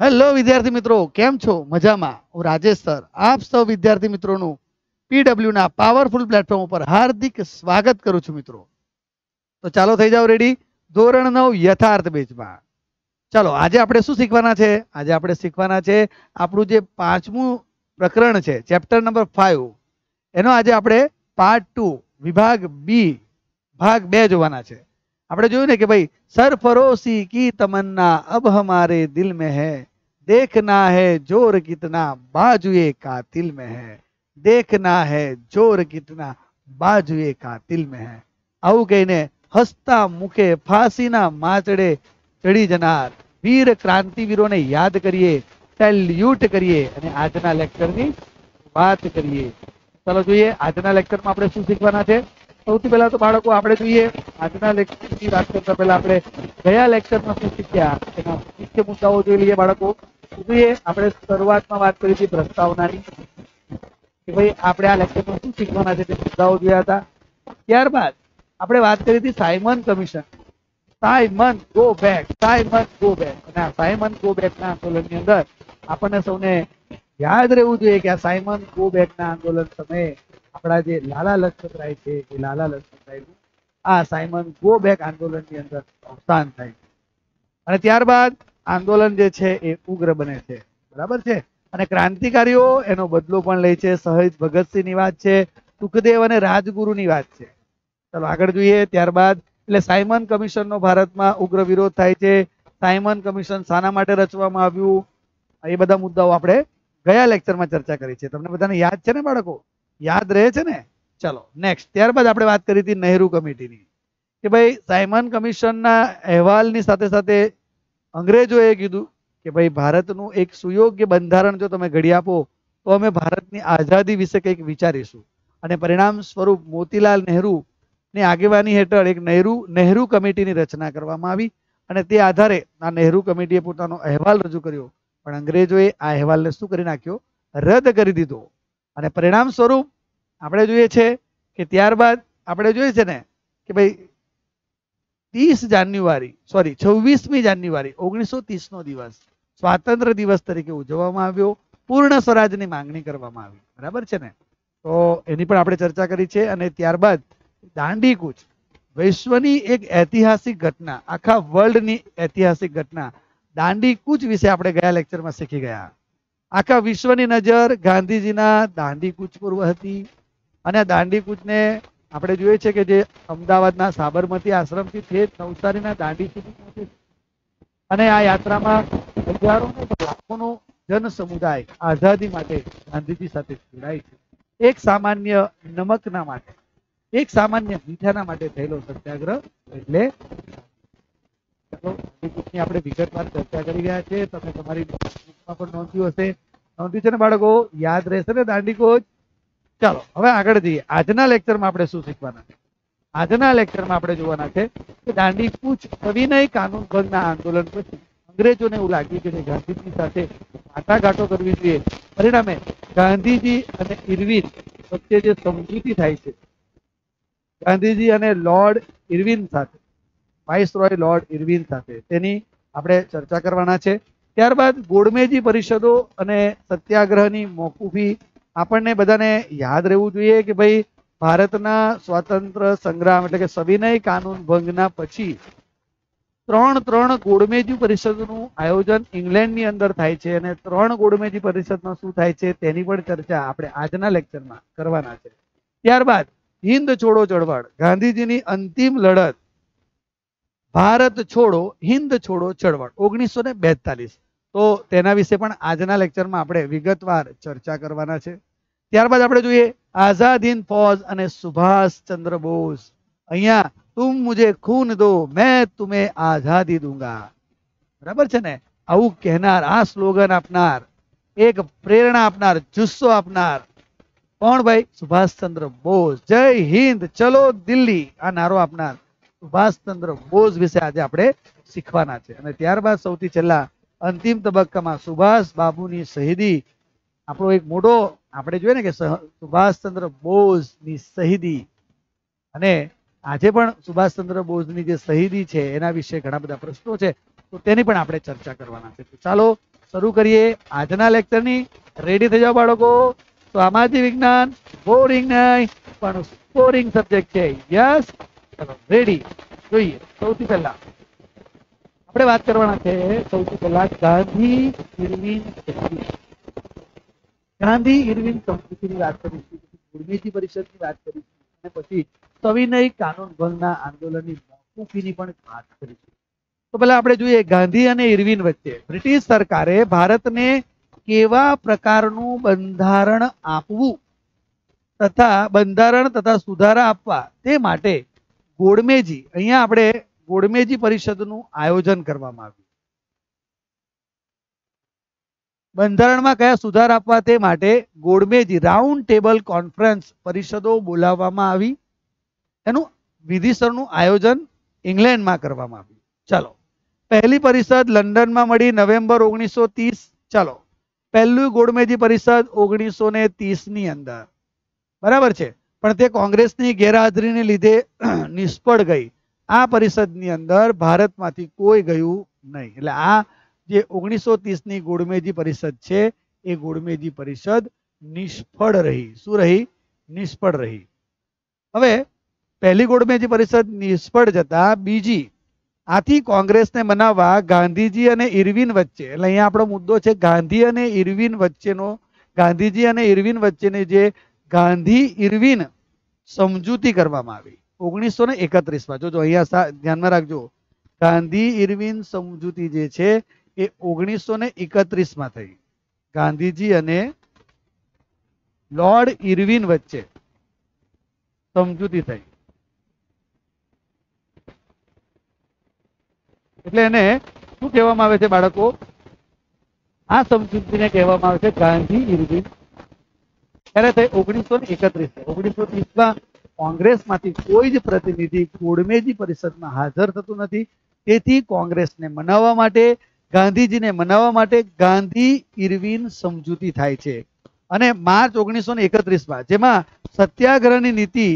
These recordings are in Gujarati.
હેલો વિદ્યાર્થી મિત્રો, કેમ છો? મજામાં? હું રાજેશ સર. આપ સૌ વિદ્યાર્થી મિત્રોનું પીડબ્લ્યુ ના પાવરફુલ પ્લેટફોર્મ ઉપર હાર્દિક સ્વાગત કરું છું મિત્રો. તો ચાલો થઈ જાઓ રેડી. ધોરણ નવ, યથાર્થ બેચમાં. ચાલો, આજે આપણે શું શીખવાના છે? આજે આપણે શીખવાના છે આપણું જે પાંચમું પ્રકરણ છે, ચેપ્ટર નંબર ફાઈવ એનો આજે આપણે પાર્ટ ટુ વિભાગ બી ભાગ બે જોવાના છે. આપણે જોયું ને કે ભાઈ સરફરોશી કી તમન્ના, અબ હમારે દિલ મેં है देखना है जोर कितना बाजुए कातिल में है देखना है जोर कितना बाजुए कातिल में है આવું કહીને હસતા મુખે ફાંસીના માચડે ચડી જનાર વીર ક્રાંતિવીરોને યાદ કરીએ સેલ્યુટ કરીએ અને આજના લેક્ચરની વાત કરીએ ચાલો જોઈએ આજના લેક્ચરમાં આપણે શું શીખવાના છે સૌથી પહેલા તો બાળકો આપણે જોઈએ આજના લેક્ચરની વાત કરતા પહેલા આપણે ગયા લેક્ચરમાં શું શીખ્યા એના મુખ્ય મુદ્દાઓ જોઈ લઈએ બાળકો જોઈએ આપણે શરૂઆતમાં વાત કરી હતી પ્રસ્તાવનાની, કે ભાઈ આપણે આ લેક્ચરમાં શું શીખવાના છે તે મુદ્દાઓ જોયા હતા. ત્યારબાદ આપણે વાત કરી હતી Simon commission. Simon go back Simon go back અને આ સાયમન ગો બેક ના આંદોલનની અંદર આપણને સૌને યાદ રહેવું જોઈએ કે આ સાયમન ગો બેક ના આંદોલન સમયે આપણા જે લાલા લજપતરાય છે એ લાલા લજપતરાયનું આ સાયમન ગો બેક આંદોલનની અંદર અવસાન થાય અને ત્યારબાદ આંદોલન જે છે એ ઉગ્ર બને છે. બરાબર છે? અને ક્રાંતિકારીઓ એનો બદલો પણ લે છે. સહિત ભગતસિંહની વાત છે. સુખદેવ અને રાજગુરુની વાત છે. ચાલો આગળ જોઈએ. ત્યારબાદ એટલે સાયમન કમિશનનો ભારતમાં ઉગ્ર વિરોધ થાય છે. સાયમન કમિશન શાના માટે રચવામાં આવ્યું? એ બધા મુદ્દાઓ આપણે ગયા લેક્ચરમાં ચર્ચા કરી છે. તમને બધાને યાદ છે ને બાળકો? યાદ રહે છે ને? ચલો નેક્સ્ટ ત્યારબાદ આપણે વાત કરી હતી નહેરુ કમિટીની. કે ભાઈ સાયમન કમિશનના અહેવાલની સાથે સાથે અંગ્રેજોએ કીધું કે ભાઈ ભારતનું એક સુયોગ્ય બંધારણ જો તમે ઘડી આપો, તો અમે ભારતની આઝાદી વિશે કંઈક વિચારીશું. અને પરિણામ સ્વરૂપ મોતીલાલ નહેરુ ની આગેવાની હેઠળ એક નહેરુ નહેરુ કમિટીની રચના કરવામાં આવી અને તે આધારે આ નહેરુ કમિટીએ પોતાનો અહેવાલ રજૂ કર્યો. પણ અંગ્રેજોએ આ અહેવાલને શું કરી નાખ્યો? રદ કરી દીધો. અને પરિણામ સ્વરૂપ આપણે જોઈએ છે કે ત્યારબાદ આપણે જોઈએ છે ને કે ભાઈ ત્રીસ જાન્યુઆરી સોરી છવ્વીસમી જાન્યુઆરી ઓગણીસો નો દિવસ, સ્વાતંત્ર્ય દિવસ તરીકે ઉજવવામાં આવ્યો. પૂર્ણ સ્વરાજની માંગણી કરવામાં આવી. બરાબર છે ને? તો એની પણ આપણે ચર્ચા કરી છે અને ત્યારબાદ દાંડી વિશ્વની એક ઐતિહાસિક ઘટના, આખા વર્લ્ડની ઐતિહાસિક ઘટના દાંડી કૂચ વિશે આપણે ગયા લેક્ચરમાં શીખી ગયા. આખા વિશ્વની નજર ગાંધીજીના દાંડી કૂચ પૂર્વ હતી. અને દાંડી કૂચને આપણે જોઈએ છે કે જે અમદાવાદના સાબરમતી આશ્રમથી ઠેઠ નવસારીના દાંડી સુધી અને આ યાત્રામાં હજારો લાખોનો જન સમુદાય આઝાદી માટે ગાંધીજી સાથે જોડાય છે. એક સામાન્ય નમકના માટે, એક સામાન્ય મીઠાના માટે થયેલો સત્યાગ્રહ એટલે આપણે વિગતવાર ચર્ચા કરી રહ્યા છે. તમે તમારી નોંધ્યું હશે. નોંધ્યું છે ને બાળકો? યાદ રહેશે ને દાંડીકૂચ ચાલો, હવે આગળ જઈએ. આજના લેક્ચરમાં આપણે શું શીખવાના? છે આજના લેક્ચરમાં આપણે જોવાના છે કે દાંડી કૂચ સવિનય કાનૂન ભંગના આંદોલન પછી અંગ્રેજોને એવું લાગ્યું કે ગાંધીજી સાથે વાટાઘાટો કરવી જોઈએ. પરિણામે ગાંધીજી અને ઇરવિન વચ્ચે જે સમજૂતી થાય છે, ગાંધીજી અને લોર્ડ ઇરવિન સાથે, વાઇસરોય લોર્ડ ઇરવિન સાથે, તેની આપણે ચર્ચા કરવાના છે. ત્યારબાદ ગોળમેજી પરિષદો અને સત્યાગ્રહની મોકૂફી આપણને બધાને યાદ રહેવું જોઈએ કે ભાઈ, ભારતના સ્વાતંત્ર્ય સંગ્રામ એટલે કે સવિનય કાનૂન ભંગના પછી ત્રણ ત્રણ ગોળમેજી પરિષદનું આયોજન ઇંગ્લેન્ડની અંદર થાય છે અને ત્રણ ગોળમેજી પરિષદમાં શું થાય છે તેની પણ ચર્ચા આપણે આજના લેક્ચરમાં કરવાના છે. ત્યારબાદ હિન્દ છોડો ચળવળ. ગાંધીજીની અંતિમ લડત. ભારત છોડો, હિન્દ છોડો ચળવળ. ઓગણીસો ને બેતાલીસ. તો તેના વિશે પણ આજના લેક્ચરમાં આપણે વિગતવાર ચર્ચા કરવાના છે. ત્યારબાદ આપણે જોઈએ આઝાદીન ફૌજ અને સુભાષ બોઝ. અહીંયા તું મુજે ખૂન દો, મેં તુમે આઝાદી દૂંગા. બરાબર છે ને? આવું કહેનાર, આ સ્લોગન આપનાર, એક પ્રેરણા આપનાર, જુસ્સો આપનાર કોણ ભાઈ? સુભાષચંદ્ર બોઝ. જય હિન્દ, ચલો દિલ્હી. આ નારો આપનાર સુભાષચંદ્ર બોઝ વિશે આજે આપણે શીખવાના છે. અને ત્યારબાદ સૌથી છેલ્લા અંતિમ તબક્કામાં સુભાષ બાબુની શહીદી. આપણો એક મોટો, આપણે જોઈએ ને કે સુભાષચંદ્ર બોઝની શહીદી. અને આજે પણ સુભાષચંદ્ર બોઝની જે શહીદી છે, એના વિશે ઘણા બધા પ્રશ્નો છે, તો તેની પણ આપણે ચર્ચા કરવાના છે. ચાલો, શરૂ કરીએ આજના લેક્ચરની. રેડી થઈ જાઓ બાળકો? સામાજિક વિજ્ઞાન બોરિંગ નહીં, પણ બોરિંગ સબ્જેક્ટ છે. યસ ચલો રેડી જોઈએ, સૌથી પહેલા. આપણે વાત કરવાના છે સૌથી પહેલા ગાંધી ઇરવિન ગાંધી. ઇરવિન સંસ્કૃતિની વાત કરીશું ગુરમીજી પરિષદની વાત કરીશું, અને પછી સવિનય કાનૂન ભંગના આંદોલનની મોકૂફીની પણ વાત કરીશું. તો પહેલા આપણે જોઈએ ગાંધી અને ઇરવિન વચ્ચે. બ્રિટિશ સરકારે ભારતને કેવા પ્રકારનું બંધારણ આપવું તથા બંધારણ તથા સુધારા આપવા તે માટે ગોળમેજી અહીંયા આપણે ગોળમેજી પરિષદનું આયોજન કરવામાં આવ્યું. બંધારણમાં કયા સુધાર આપવા તે માટે ગોળમેજી રાઉન્ડ ટેબલ કોન્ફરન્સ પરિષદો બોલાવવામાં આવી. એનું વિધિસરનું આયોજન ઇંગ્લેન્ડમાં કરવામાં આવ્યું. ચાલો, પહેલી પરિષદ લંડનમાં મળી નવેમ્બર ઓગણીસો ત્રીસ. ચાલો, પહેલું ગોળમેજી પરિષદ ઓગણીસો ને ની અંદર. બરાબર છે? પણ તે કોંગ્રેસની ગેરહાજરીને લીધે નિષ્ફળ ગઈ. આ પરિષદની અંદર ભારતમાંથી કોઈ ગયું નહીં. એટલે આ જે ઓગણીસો ની ગોળમેજી પરિષદ છે, એ ગોળમેજી પરિષદ નિષ્ફળ રહી. શું રહી? નિષ્ફળ રહી. હવે, પહેલી ગોળમેજી પરિષદ નિષ્ફળ જતા બીજી, આથી કોંગ્રેસને મનાવવા ગાંધીજી અને ઇરવિન વચ્ચે, એટલે અહીંયા આપણો મુદ્દો છે, ગાંધી અને ઇરવિન વચ્ચેનો, ગાંધીજી અને ઇરવિન વચ્ચેની જે ગાંધી ઇરવિન સમજૂતી કરવામાં આવી. ઓગણીસો ને એકત્રીસમાં. જોજો, અહીંયા ધ્યાનમાં રાખજો. ગાંધી ઇરવિન સમજૂતી જે છે એ ઓગણીસો ને એકત્રીસમાં થઈ. ગાંધીજી અને લોર્ડ ઇરવિન વચ્ચે સમજૂતી થઈ. એટલે એને શું કહેવામાં આવે છે બાળકો? આ સમજૂતીને કહેવામાં આવે છે ગાંધી ઇરવિન. ત્યારે થઈ ઓગણીસો ને એકત્રીસ ઓગણીસો ત્રીસમાં કોંગ્રેસમાંથી કોઈ જ પ્રતિનિધિ ગોળમેજી પરિષદમાં હાજર થતું નથી. તેથી કોંગ્રેસને મનાવવા માટે, ગાંધીજીને મનાવવા માટે ગાંધી, ઇરવિન સમજૂતી થાય છે. અને માર્ચ ઓગણીસો ને એકત્રીસમાં જેમાં સત્યાગ્રહની નીતિ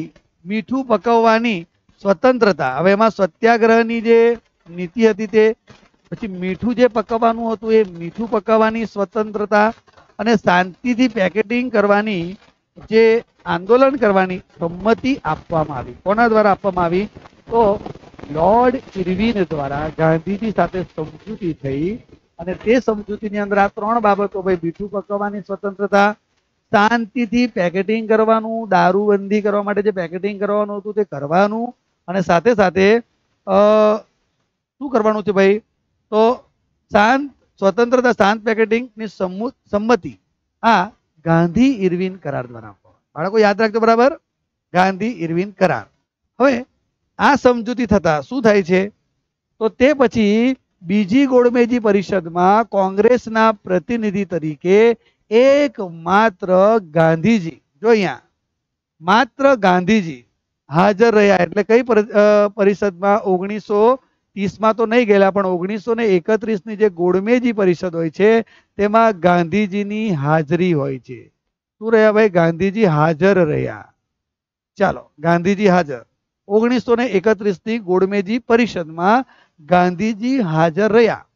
મીઠું પકવવાની સ્વતંત્રતા, હવે એમાં સત્યાગ્રહની જે નીતિ હતી તે, પછી મીઠું જે પકવવાનું હતું એ મીઠું પકવવાની સ્વતંત્રતા અને શાંતિથી પેકેટિંગ કરવાની જે આંદોલન કરવાની સંમતિ આપવામાં આવી. કોના દ્વારા આપવામાં આવી? તો લોર્ડ ઇરવિન દ્વારા ગાંધીજી સાથે સમજૂતી થઈ અને તે સમજૂતીની અંદર આ ત્રણ બાબતો ભાઈ મીઠું પકવવાની સ્વતંત્રતા, શાંતિથી પેકેટિંગ કરવાનું, દારૂબંધી કરવા માટે જે પેકેટિંગ કરવાનું હતું તે કરવાનું અને સાથે સાથે શું કરવાનું છે ભાઈ? તો શાંત, સ્વતંત્રતા, શાંત પેકેટિંગની સંમુ- સંમતિ. આ ગાંધી ઇરવિન કરાર દ્વારા બાળકો યાદ રાખજો બરાબર? ગાંધી ઇરવિન કરાર. હવે આ સમજૂતી થતા શું થાય છે? તો તે પછી બીજી ગોળમેજી પરિષદમાં કોંગ્રેસના પ્રતિનિધિ તરીકે એક માત્ર ગાંધીજી. જો અહીંયા માત્ર ગાંધીજી હાજર રહ્યા. એટલે કઈ પરિષદમાં ઓગણીસો ત્રીસમાં તો નહીં ગયેલા, પણ ઓગણીસો ને એકત્રીસની જે ગોળમેજી પરિષદ હોય છે, તેમાં ગાંધીજીની હાજરી હોય છે. શું રહ્યા ભાઈ? ગાંધીજી હાજર રહ્યા. ચાલો, ગાંધીજી હાજર. ઓગણીસો ને એકત્રીસની ગોળમેજી પરિષદમાં ગાંધીજી હાજર રહ્યા.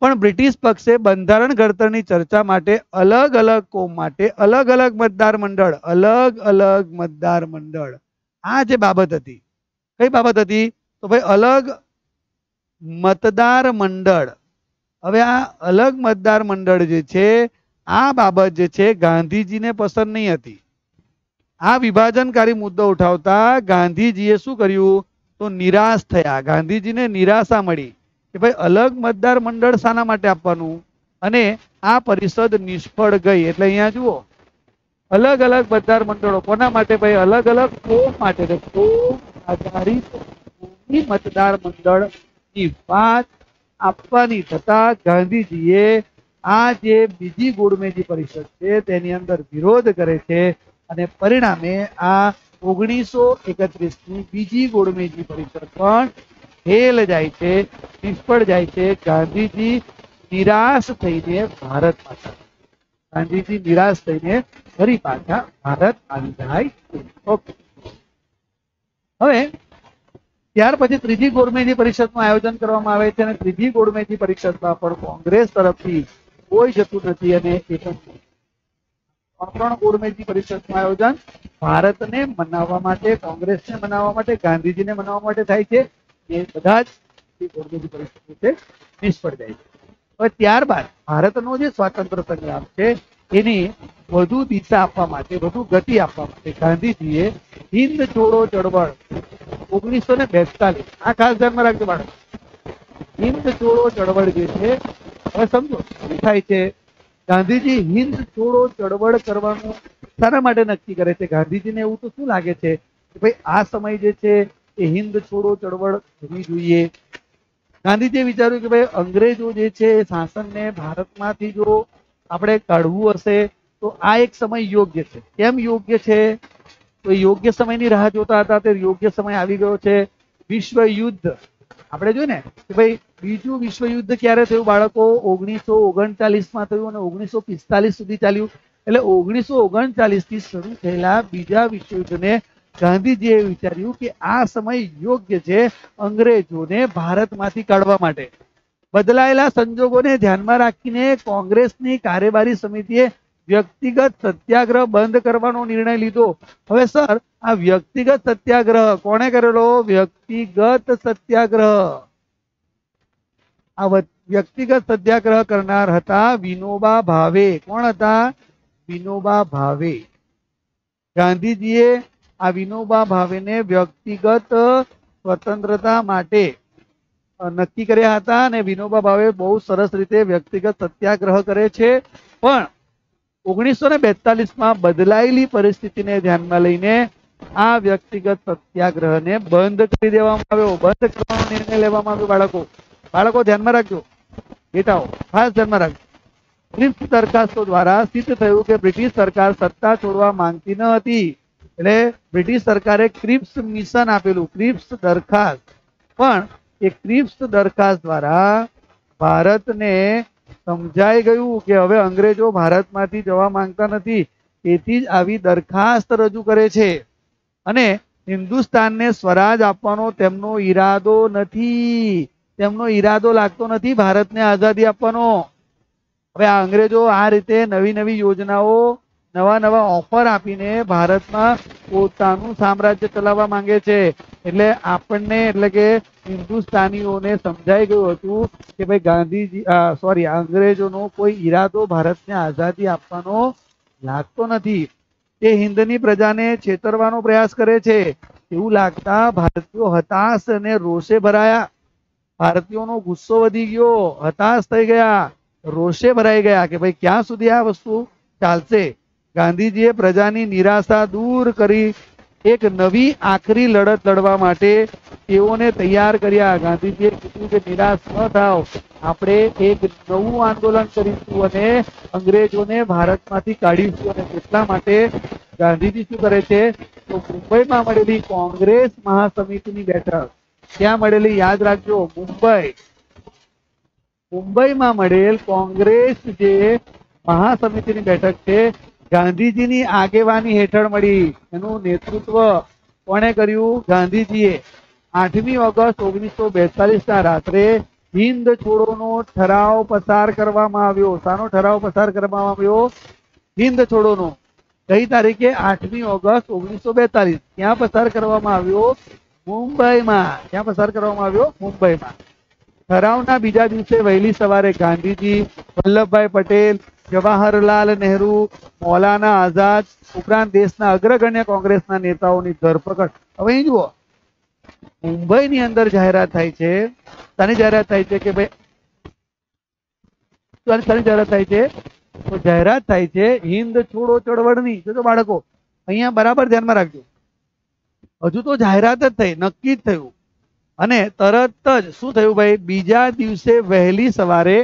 પણ બ્રિટિશ પક્ષે બંધારણ ઘડતરની ચર્ચા માટે અલગ અલગ કોમ માટે અલગ અલગ મતદાર મંડળ, અલગ અલગ મતદાર મંડળ. આ જે બાબત હતી. કઈ બાબત હતી? તો ભાઈ અલગ મતદાર મંડળ. હવે આ અલગ મતદાર મંડળ જે છે, આ બાબત જે છે ગાંધીજીને પસંદ નહીં હતી. આ વિભાજનકારી મુદ્દો ઉઠાવતા ગાંધીજીએ શું કર્યું? તો નિરાશ થયા. ગાંધીજીને નિરાશા મળી કે ભાઈ અલગ મતદાર મંડળ શાના માટે આપવાનું? અને આ પરિષદ નિષ્ફળ ગઈ. એટલે અહીંયા જુઓ. અલગ અલગ મતદાર મંડળો કોના માટે? ભાઈ અલગ અલગ કોમ માટે? કોમ આધારિત મતદાર મતદાર મંડળની વાત આપવાની થતા ગાંધીજીએ આ જે બીજી ગોળમેજી પરિષદ છે, તેની અંદર વિરોધ કરે છે અને પરિણામે આ ઓગણીસો એકત્રીસની બીજી ગોળમેજી પરિષદ પણ ફેલ જાય છે, નિષ્ફળ જાય છે ગાંધીજી નિરાશ થઈને ભારત પાછા ગાંધીજી નિરાશ થઈને ફરી પાછા ભારત આવી જાય છે. ઓકે હવે ત્યાર પછી ત્રીજી ગોળમેજી પરિષદનું આયોજન કરવામાં આવે છે અને ત્રીજી ગોળમેજી પરિષદમાં પણ કોંગ્રેસ તરફથી કોઈ જતું નથી અને ત્રણ ગોળમેજી પરિષદનું આયોજન ભારતને મનાવવા માટે, કોંગ્રેસને મનાવવા માટે, ગાંધીજીને મનાવવા માટે થાય છે. એ બધા જ ગોળમેજી પરિષદ છે. નિષ્ફળ જાય છે. હવે ત્યારબાદ ભારતનો જે સ્વાતંત્ર્ય સંગ્રામ છે, એની વધુ દિશા આપવા માટે, વધુ ગતિ આપવા માટે ગાંધીજીએ હિન્દ છોડો ચળવળ ઓગણીસો ને બેતાલીસ આ ખાસ ધ્યાનમાં રાખજો બાળક. હિન્દ છોડો ચળવળ જે છે, હવે સમજો, શું થાય છે? ગાંધીજી હિન્દ છોડો ચળવળ કરવાનું શાના માટે નક્કી કરે છે? ગાંધીજીને એવું તો શું લાગે છે કે ભાઈ આ સમય જે છે એ હિન્દ છોડો ચળવળ થવી જોઈએ? ગાંધીજીએ વિચાર્યું કે ભાઈ અંગ્રેજો જે છે એ શાસનને ભારતમાંથી જો આપણે કાઢવું હશે તો આ એક સમય યોગ્ય છે. કેમ યોગ્ય છે? તો યોગ્ય સમયની રાહ જોતા હતા તે યોગ્ય સમય આવી ગયો છે. વિશ્વ યુદ્ધ આપણે જોયું ને કે ભાઈ બીજું વિશ્વ યુદ્ધ ક્યારે થયું? બાળકો, ઓગણીસો ઓગણચાલીસમાં થયું અને ઓગણીસો પિસ્તાલીસ સુધી ચાલ્યું. એટલે ઓગણીસો ઓગણચાલીસથી શરૂ થયેલા બીજા વિશ્વયુદ્ધને ગાંધીજીએ વિચાર્યું કે આ સમય યોગ્ય છે અંગ્રેજોને ભારતમાંથી કાઢવા માટે. બદલાયેલા સંજોગોને ધ્યાનમાં રાખીને કોંગ્રેસની કાર્યવાહી સમિતિએ વ્યક્તિગત સત્યાગ્રહ બંધ કરવાનો નિર્ણય લીધો. હવે સર, આ વ્યક્તિગત સત્યાગ્રહ કોણે કરેલો? વ્યક્તિગત સત્યાગ્રહ. આ વ્યક્તિગત સત્યાગ્રહ કરનાર હતા વિનોબા ભાવે. કોણ હતા? વિનોબા ભાવે. ગાંધીજીએ આ વિનોબા ભાવેને વ્યક્તિગત સ્વતંત્રતા માટે નક્કી કર્યા હતા અને વિનોબા ભાવે બહુ સરસ રીતે વ્યક્તિગત સત્યાગ્રહ કરે છે. પણ ઓગણીસો ને બેતાલીસમાં બદલાયેલી પરિસ્થિતિને ધ્યાનમાં લઈને આ વ્યક્તિગત સત્યાગ્રહને બંધ કરી દેવામાં આવ્યો. બંધ કરવાનો નિર્ણય લેવામાં આવ્યો બાળકો. બાળકો ધ્યાનમાં રાખજો. બેટાઓ, ખાસ ધ્યાનમાં રાખજો. ક્રિપ્સ દરખાસ્તો દ્વારા સિદ્ધ થયું કે બ્રિટિશ સરકાર સત્તા છોડવા માંગતી ન હતી. એટલે બ્રિટિશ સરકારે ક્રિપ્સ મિશન આપેલું, ક્રિપ્સ દરખાસ્ત. પણ એ ક્રિપ્સ દરખાસ્ત દ્વારા ભારતને સમજાઈ ગયું કે હવે અંગ્રેજો ભારતમાંથી જવા માંગતા નથી. તેથી જ આવી દરખાસ્ત રજૂ કરે છે. અને હિન્દુસ્તાનને સ્વરાજ આપવાનો તેમનો ઈરાદો નથી. તેમનો ઈરાદો લાગતો નથી ભારતને આઝાદી આપવાનો. હવે આ અંગ્રેજો આ રીતે નવી નવી યોજનાઓ નવા નવા ઓફર આપીને ભારતમાં પોતાનું સામ્રાજ્ય ચલાવવા માંગે છે. એટલે આપણને, એટલે કે હિન્દુસ્તાનીઓને સમજાઈ ગયું હતું કે ભાઈ ગાંધીજી સોરી અંગ્રેજોનો કોઈ ઈરાદો ભારતને આઝાદી આપવાનો લાગતો નથી. તે હિન્દની પ્રજાને છેતરવાનો પ્રયાસ કરે છે. એવું લાગતા ભારતીયો હતાશ અને રોષે ભરાયા. ભારતીયોનો ગુસ્સો વધી ગયો, હતાશ થઈ ગયા, રોષે ભરાઈ ગયા કે ભાઈ ક્યાં સુધી આ વસ્તુ ચાલશે? ગાંધીજીએ પ્રજાની નિરાશા દૂર કરી એક નવી આખરી લડત લડવા માટે તેઓને તૈયાર કર્યા. ગાંધીજીએ કીધું કે નિરાશ ન થાવ આપણે એક નવું આંદોલન કરીશું અને અંગ્રેજોને ભારતમાંથી કાઢીશું અને એટલા માટે ગાંધીજી શું કરે છે? તો મુંબઈમાં મળેલી કોંગ્રેસ મહાસમિતિની બેઠક. ત્યાં મળેલી યાદ રાખજો, મુંબઈ. મુંબઈમાં મળેલ કોંગ્રેસ જે મહાસમિતિની બેઠક છે ગાંધીજીની આગેવાની હેઠળ મળી. એનું નેતૃત્વ કોણે કર્યું? ગાંધીજીએ. આઠમી ઓગસ્ટ ઓગણીસો બેતાલીસ ના રાત્રે હિન્દ છોડોનો ઠરાવ પસાર કરવામાં આવ્યો. સાનો ઠરાવ પસાર કરવામાં આવ્યો? હિન્દ છોડોનો. કઈ તારીખે આઠમી ઓગસ્ટ ઓગણીસો બેતાલીસ. ક્યાં પસાર કરવામાં આવ્યો? મુંબઈમાં. ક્યાં પસાર કરવામાં આવ્યો? મુંબઈમાં. ઠરાવના બીજા દિવસે વહેલી સવારે ગાંધીજી વલ્લભભાઈ પટેલ જવાહરલાલ નહેરુ, મૌલાના આઝાદ ઉપરાંત દેશના અગ્રગણ્ય કોંગ્રેસના નેતાઓની ધરપકડ. હવે અહીં જુઓ. મુંબઈની અંદર જાહેરાત થાય છે. તાની જાહેરાત થાય છે કે ભાઈ શાની જાહેરાત થાય છે. તો જાહેરાત થાય છે હિન્દ છોડો ચળવળની. જોજો બાળકો, અહીંયા બરાબર ધ્યાનમાં રાખજો. હજુ તો જાહેરાત જ થઈ, નક્કી જ થયું. અને તરત જ શું થયું ભાઈ? બીજા દિવસે વહેલી સવારે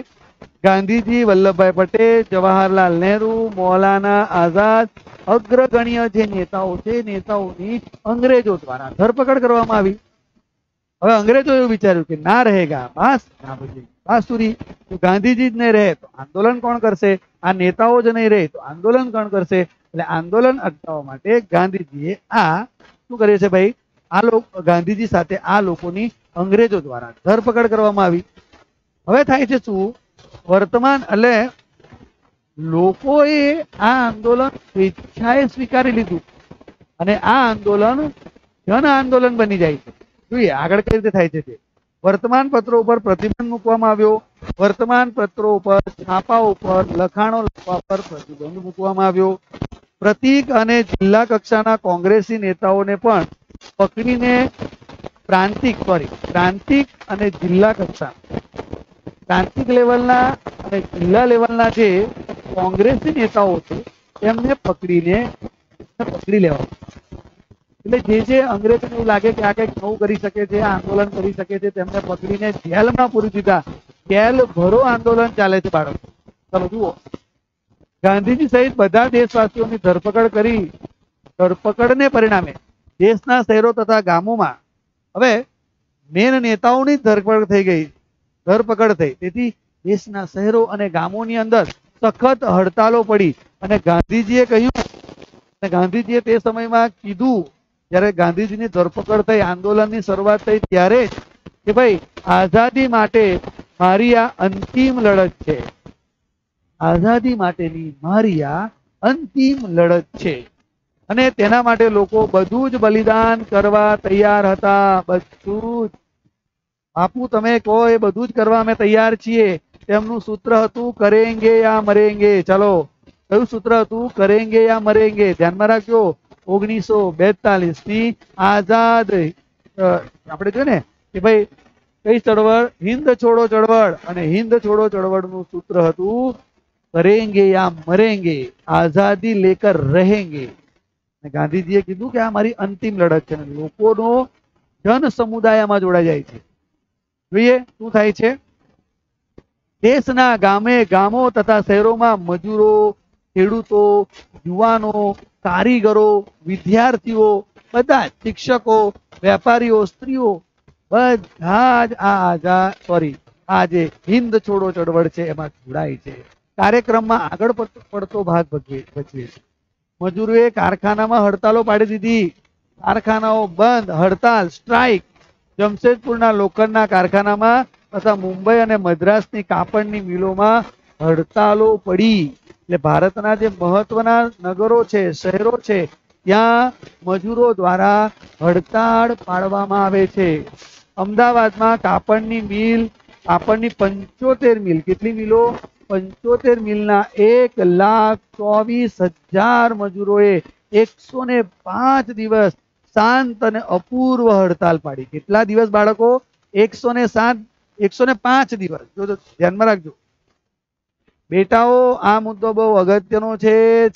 ગાંધીજી, વલ્લભભાઈ પટેલ, જવાહરલાલ નહેરુ, મૌલાના આઝાદ, અગ્રગણ્ય જે નેતાઓ છે, નેતાઓની અંગ્રેજો દ્વારા ધરપકડ કરવામાં આવી. હવે અંગ્રેજો એવું વિચાર્યું કે ના રહેગા, બાસ, ના બજે બાસુરી ગાંધીજી જ નહીં રહે, તો આંદોલન કોણ કરશે? આ નેતાઓ જ નહીં રહે, તો આંદોલન કોણ કરશે? એટલે આંદોલન અટકાવવા માટે ગાંધીજીએ આ શું કરે છે ભાઈ? આ લોકો, ગાંધીજી સાથે આ લોકોની અંગ્રેજો દ્વારા ધરપકડ કરવામાં આવી. હવે થાય છે શું? વર્તમાન એટલે લોકોએ આ આંદોલન સ્વેચ્છાએ સ્વીકારી લીધું. અને આ આંદોલન જન આંદોલન બની જાય છે. જોઈએ, આગળ કઈ રીતે થાય છે તે. વર્તમાન પત્રો ઉપર પ્રતિબંધ મૂકવામાં આવ્યો. વર્તમાન પત્રો ઉપર છાપા ઉપર, લખાણો લખવા પર પ્રતિબંધ મૂકવામાં આવ્યો. પ્રતિક અને જિલ્લા કક્ષાના કોંગ્રેસી નેતાઓને પણ પકડીને પ્રાંતિક સોરી પ્રાંતિક અને જિલ્લા કક્ષા. પ્રાંતિક લેવલના અને જિલ્લા લેવલના જે કોંગ્રેસી નેતાઓ છે, એમને પકડીને પકડી લેવા એટલે જે જે અંગ્રેજોને એવું લાગે કે આ કંઈક નવું કરી શકે છે આંદોલન કરી શકે છે, તેમને પકડીને જેલમાં પૂરી દીધા. જેલ ભરો આંદોલન ચાલે છે બાળકો. તમે જુઓ. ગાંધીજી સહિત બધા દેશવાસીઓની ધરપકડ કરી, ધરપકડને પરિણામે દેશના શહેરો તથા ગામોમાં હવે મેન નેતાઓની ધરપકડ થઈ ગઈ. ધરપકડ થઈ. તેથી દેશના શહેરો અને ગામોની અંદર સખત હડતાલો પડી. અને ગાંધીજીએ કહ્યું ગાંધીજીએ તે સમયમાં કીધું, જ્યારે ગાંધીજીની ધરપકડ થઈ, આંદોલનની શરૂઆત થઈ, ત્યારે કે ભાઈ, આઝાદી માટે મારી આ અંતિમ લડત છે. આઝાદી માટેની મારી આ અંતિમ લડત છે. અને તેના માટે લોકો બધું જ બલિદાન કરવા તૈયાર હતા. બધું જ. બાપુ, તમે કહો, એ બધું જ કરવા અમે તૈયાર છીએ. તેમનું સૂત્ર હતું, કરેંગે યા મરેંગે. ચાલો, કયું સૂત્ર હતું? કરેંગે યા મરેંગે. ધ્યાનમાં રાખજો, ઓગણીસો બેતાલીસની આઝાદ આપણે જોઈએ ને કે ભાઈ, કઈ ચળવળ? હિન્દ છોડો ચળવળ. અને હિન્દ છોડો ચળવળનું સૂત્ર હતું, કરેંગે યા મરેંગે. આઝાદી લેકર રહેંગે. ગાંધીજીએ કીધું કે આ મારી અંતિમ લડત છે. લોકોનો જન સમુદાય આમાં જોડાઈ જાય છે. જોઈએ શું થાય છે? દેશના ગામે ગામો તથા શહેરોમાં મજૂરો, ખેડૂતો, યુવાનો, કારીગરો, વિદ્યાર્થીઓ, બધા શિક્ષકો, વેપારીઓ, સ્ત્રીઓ, બધા જ આ સોરી આ જે હિન્દ છોડો ચળવળ છે એમાં જોડાય છે. કાર્યક્રમમાં આગળ પડતો ભાગ ભજવે છે. મજૂરોએ કારખાનામાં હડતાલો પાડી દીધી. કારખાનાઓ બંધ, હડતાલ, સ્ટ્રાઇક જમશેદપુરના લોખંડના કારખાનામાં તથા મુંબઈ અને મદ્રાસની કાપડની મિલોમાં હડતાલો પડી. એટલે ભારતના જે મહત્વના નગરો છે, શહેરો છે, ત્યાં મજૂરો દ્વારા હડતાળ પાડવામાં આવે છે. અમદાવાદમાં કાપડની મિલ, કાપડની પંચોતેર મિલ, કેટલી મિલો? પંચોતેર મિલના એક લાખ ચોવીસ હજાર મજૂરોએ એકસો ને પાંચ દિવસ શાંત અને અપૂર્વ હડતાલ પાડી. કેટલા દિવસ બાળકો? એકસો ને સાત, એકસો ને પાંચ દિવસ. જો જો, ધ્યાનમાં રાખજો. બેટાઓ, આ મુદ્દો બહુ અગત્યનો છે.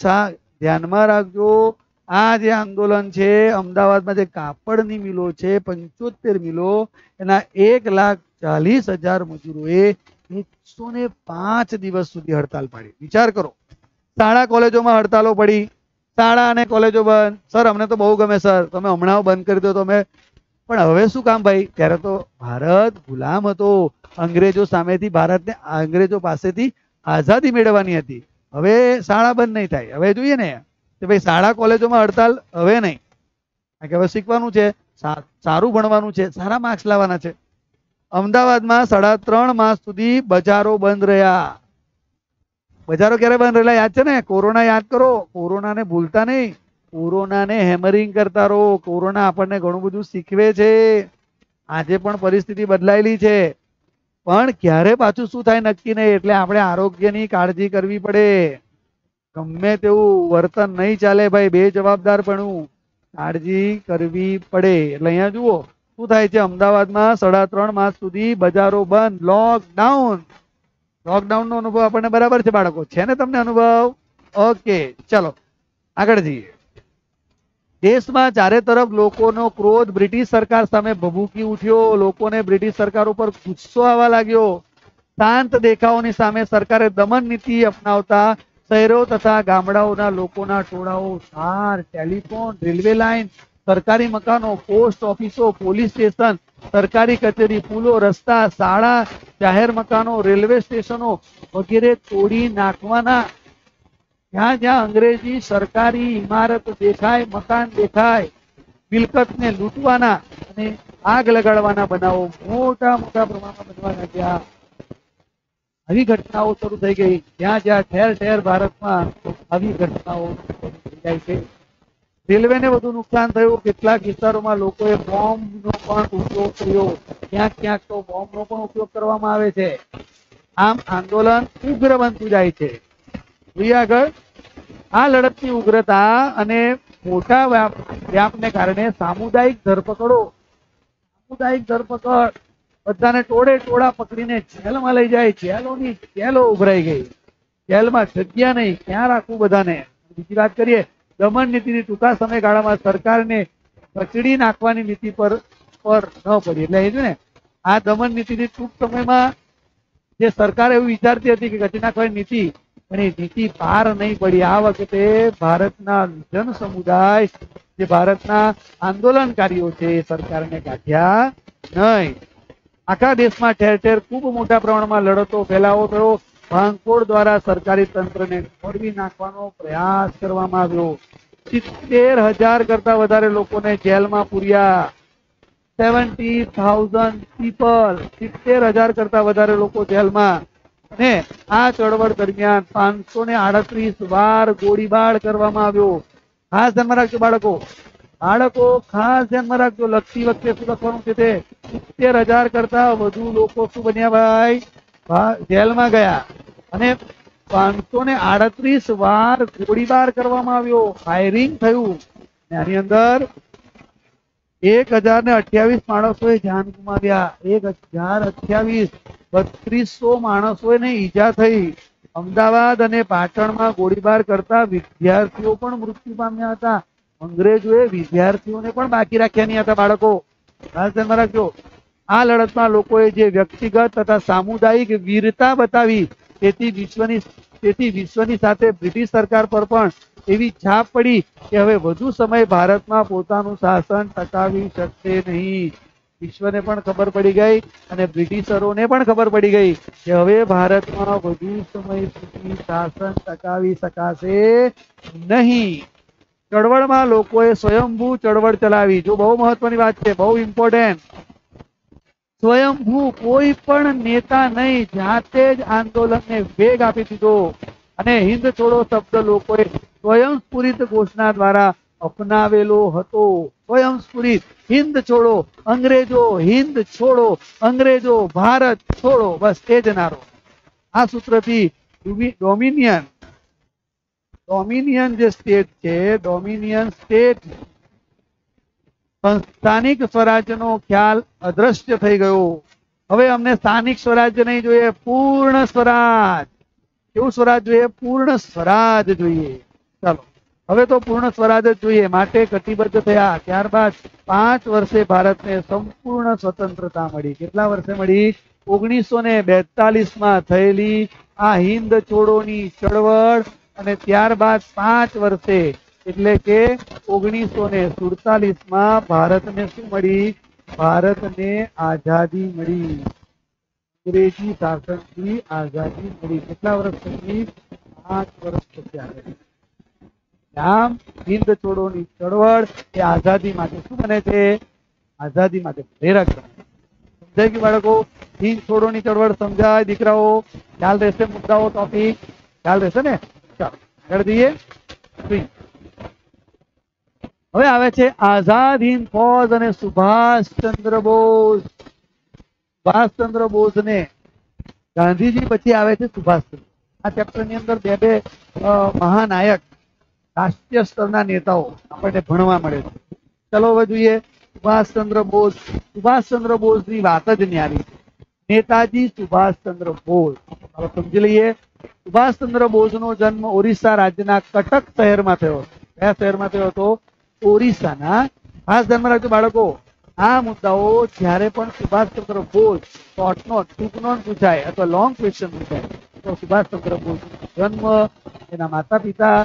ધ્યાનમાં રાખજો. આ જે આંદોલન છે, અમદાવાદમાં જે કાપડની મિલો છે, પંચોતેર મિલો, એના એક લાખ ચાલીસ હજાર મજૂરોએ એકસો ને પાંચ દિવસ સુધી હડતાલ પાડી. વિચાર કરો. શાળા, કોલેજોમાં હડતાલો પડી. શાળા અને કોલેજો બંધ. સર, અમને તો બહુ ગમે, સર. તમે હમણાં બંધ કરી દો તો અમે પણ હવે શું કામ ભાઈ? ત્યારે તો ભારત ગુલામ હતો. અંગ્રેજો સામેથી ભારતને અંગ્રેજો પાસેથી આઝાદી મેળવવાની હતી. હવે શાળા બંધ નહીં થાય. હવે જોઈએ ને, કે ભાઈ શાળા કોલેજોમાં હડતાલ હવે નહીં. કે હવે શીખવાનું છે સારું ભણવાનું છે, સારા માર્ક્સ લાવવાના છે. અમદાવાદમાં સાડા ત્રણ માસ સુધી બજારો બંધ રહ્યા. બજારો ક્યારે બંધ રહેલા? યાદ છે ને? કોરોના યાદ કરો. કોરોનાને ભૂલતા નહીં. કોરોનાને હેમરિંગ કરતા રહો. કોરોના આપણને ઘણું બધું શીખવે છે. આજે પણ પરિસ્થિતિ બદલાયેલી છે. પણ ક્યારે પાછું શું થાય નક્કી નહીં? એટલે આપણે આરોગ્યની કાળજી કરવી પડે. ગમે તેવું વર્તન નહીં ચાલે ભાઈ. બે જવાબદાર પણ કાળજી કરવી પડે. એટલે અહીંયા જુઓ. શું થાય છે? અમદાવાદમાં સાડા ત્રણ માસ સુધી બજારો બંધ. લોકડાઉન લોકડાઉન નો અનુભવ આપણને બરાબર છે બાળકો? છે ને તમને અનુભવ? ઓકે ચલો. આગળ જઈએ. દેશમાં ચારે તરફ લોકોનો ક્રોધ બ્રિટિશ સરકાર સામે ભભૂકી ઉઠ્યો. લોકોને બ્રિટિશ સરકાર ઉપર ગુસ્સો આવવા લાગ્યો. શાંત દેખાવોની સામે સરકારે દમન નીતિ અપનાવતા શહેરો તથા ગામડાઓના લોકોના ટોળાઓ સાર ટેલિફોન, રેલવે લાઇન, સરકારી મકાનો, પોસ્ટ ઓફિસો, પોલીસ સ્ટેશન સરકારી કચેરી, પુલો, રસ્તા, શાળા, જાહેર મકાનો, રેલવે સ્ટેશનો વગેરે તોડી નાખવાના. જ્યાં જ્યાં અંગ્રેજી સરકારી ઇમારત દેખાય, મકાન દેખાય, મિલકતને લૂંટવાના અને આગ લગાડવાના બનાવો મોટા મોટા પ્રમાણમાં બનવા લાગ્યા. આવી ઘટનાઓ શરૂ થઈ ગઈ. જ્યાં જ્યાં ઠેર ઠેર ભારતમાં આવી ઘટનાઓ થઈ જાય છે. રેલવેને વધુ નુકસાન થયું. કેટલાક વિસ્તારોમાં લોકોએ બોમ્બનો પણ ઉપયોગ કર્યો. ક્યાંક ક્યાંક તો બોમ્બનો પણ ઉપયોગ કરવામાં આવે છે. આમ આંદોલન ઉગ્ર બનતું જાય છે. આગળ. આ લડતની ઉગ્રતા અને મોટા વ્યાપ, વ્યાપને કારણે સામુદાયિક ધરપકડો. સામુદાયિક ધરપકડ. બધાને ટોળે ટોળા પકડીને જેલમાં લઈ જાય. જેલોની જેલો ઉભરાઈ ગઈ. જેલમાં જગ્યા નહીં. ક્યાં રાખવું બધાને? બીજી વાત કરીએ. દમન નીતિની ટૂંકા સમયગાળામાં સરકારને કચડી નાખવાની નીતિ પર પર ન પડી. એટલે એ ને આ દમણ નીતિની ટૂંક સમયમાં જે સરકાર એવું વિચારતી હતી કે કચડી નાખવાની નીતિ, પણ એ નીતિ પાર નહીં પડી. આ વખતે ભારતના જન સમુદાય જે ભારતના આંદોલનકારીઓ છે, એ સરકારને કાઢ્યા નહીં. આખા દેશમાં ઠેર ઠેર ખૂબ મોટા પ્રમાણમાં લડતો ફેલાવો થયો. ભાંગફોડ દ્વારા સરકારી તંત્રને ખોરવી નાખવાનો પ્રયાસ કરવામાં આવ્યો. સિત્તેર હજાર કરતા વધારે લોકોને જેલમાં પૂર્યા. સેવન્ટી થાઉઝન્ડ પીપલ સિત્તેર હજાર કરતા વધારે લોકો જેલમાં. અને આ ચળવળ દરમિયાન પાંચસો ને આડત્રીસ વાર ગોળીબાર કરવામાં આવ્યો. ખાસ ધ્યાનમાં રાખજો બાળકો. બાળકો ખાસ ધ્યાનમાં રાખજો. લખતી વખતે શું લખવાનું છે તે? સિત્તેર હજાર કરતા વધુ લોકો શું બન્યા ભાઈ? જેલમાં ગયા. અને પાંચસો ને આડત્રીસ વાર ગોળીબાર કરવામાં આવ્યો. ફાયરિંગ થયું. આની અંદર એક હજાર ને અઠ્યાવીસ માણસોએ જાન ગુમાવ્યા. એક હજાર અઠ્યાવીસ બત્રીસો માણસોને ઈજા થઈ. અમદાવાદ અને પાટણમાં ગોળીબાર કરતા વિદ્યાર્થીઓ પણ મૃત્યુ પામ્યા હતા. અંગ્રેજોએ વિદ્યાર્થીઓને પણ બાકી રાખ્યા નહીં હતા બાળકો. ધ્યાનમાં રાખજો. આ લડતમાં લોકોએ જે વ્યક્તિગત તથા સામુદાયિક વીરતા બતાવી તેથી વિશ્વની તેથી વિશ્વની સાથે બ્રિટિશ સરકાર પર પણ એવી છાપ પડી કે હવે વધુ સમય ભારતમાં પોતાનું શાસન ટકાવી શકશે નહીં. વિશ્વને પણ ખબર પડી ગઈ અને બ્રિટિશરોને પણ ખબર પડી ગઈ કે હવે ભારતમાં વધુ સમય સુધી શાસન ટકાવી શકાશે નહીં. ચળવળમાં લોકોએ સ્વયંભૂ ચળવળ ચલાવી. જો બહુ મહત્વની વાત છે, બહુ ઇમ્પોર્ટન્ટ સ્વયંભૂ કોઈ પણ નેતા નહીં, જાતે જ આંદોલનને વેગ આપી દીધો. અને હિન્દ છોડો શબ્દ લોકોએ સ્વયંસ્ફુરિત ઘોષણા દ્વારા અપનાવેલો હતો. સ્વયંસ્ફુરિત હિન્દ છોડો, અંગ્રેજો હિન્દ છોડો, અંગ્રેજો ભારત છોડો, બસ એ જ નારો. આ સૂત્રથી ડોમિનિયન. ડોમિનિયન જે સ્ટેટ છે, ડોમિનિયન સ્ટેટ સ્થાનિક સ્વરાજ્યનો ખ્યાલ અદ્રશ્ય થઈ ગયો. હવે અમને સ્થાનિક સ્વરાજ્ય નહીં જોઈએ, પૂર્ણ સ્વરાજ. કેવું સ્વરાજ જોઈએ? પૂર્ણ સ્વરાજ જોઈએ. ચાલો, હવે તો પૂર્ણ સ્વરાજ જ જોઈએ. માટે કટિબદ્ધ થયા. ત્યારબાદ પાંચ વર્ષે ભારતને સંપૂર્ણ સ્વતંત્રતા મળી. કેટલા વર્ષે મળી? ઓગણીસો ને બેતાલીસમાં થયેલી આ હિન્દ છોડોની ચળવળ અને ત્યારબાદ પાંચ વર્ષે એટલે કે ઓગણીસો ને સુડતાલીસમાં ભારતને શું મળી? ભારતને આઝાદી મળી. અંગ્રેજી શાસનથી આઝાદી મળી. કેટલા વર્ષ પછી? પાંચ વર્ષ પછી આઝાદી આમ હિન્દ છોડોની ચળવળ એ આઝાદી માટે શું બને છે? આઝાદી માટે પ્રેરક બને સમજાય ગયું બાળકો? હિન્દ છોડોની ચળવળ સમજાય. દીકરાઓ, ખ્યાલ રહેશે મુદ્દાઓ ટોપિક ખ્યાલ રહેશે ને? ચાલો, આગળ જઈએ. હવે આવે છે આઝાદ હિન્દ ફોજ અને સુભાષ ચંદ્ર બોઝ. સુભાષચંદ્ર બોઝને ગાંધીજી પછી આવે છે સુભાષચંદ્ર આ ચેપ્ટરની અંદર બે બે મહાનાયક રાષ્ટ્રીય સ્તરના નેતાઓ આપણને ભણવા મળે છે. ચલો હવે જોઈએ સુભાષચંદ્ર બોઝ. સુભાષચંદ્ર બોઝની વાત જ ન્યારી છે. નેતાજી સુભાષચંદ્ર બોઝ. હવે સમજી લઈએ. સુભાષચંદ્ર બોઝનો જન્મ ઓરિસ્સા રાજ્યના કટક શહેરમાં થયો હતો. કયા શહેરમાં થયો હતો? ઓરિસ્સાના. ખાસ ધ્યાનમાં રાખજો બાળકો, આ મુદ્દાઓ જ્યારે પણ સુભાષચંદ્ર બોઝ શોર્ટ નોટ ટૂંક નોટ પૂછાય અથવા લોંગ ક્વેશ્ચન પૂછાય, તો સુભાષચંદ્ર બોઝ જન્મ એના માતા પિતા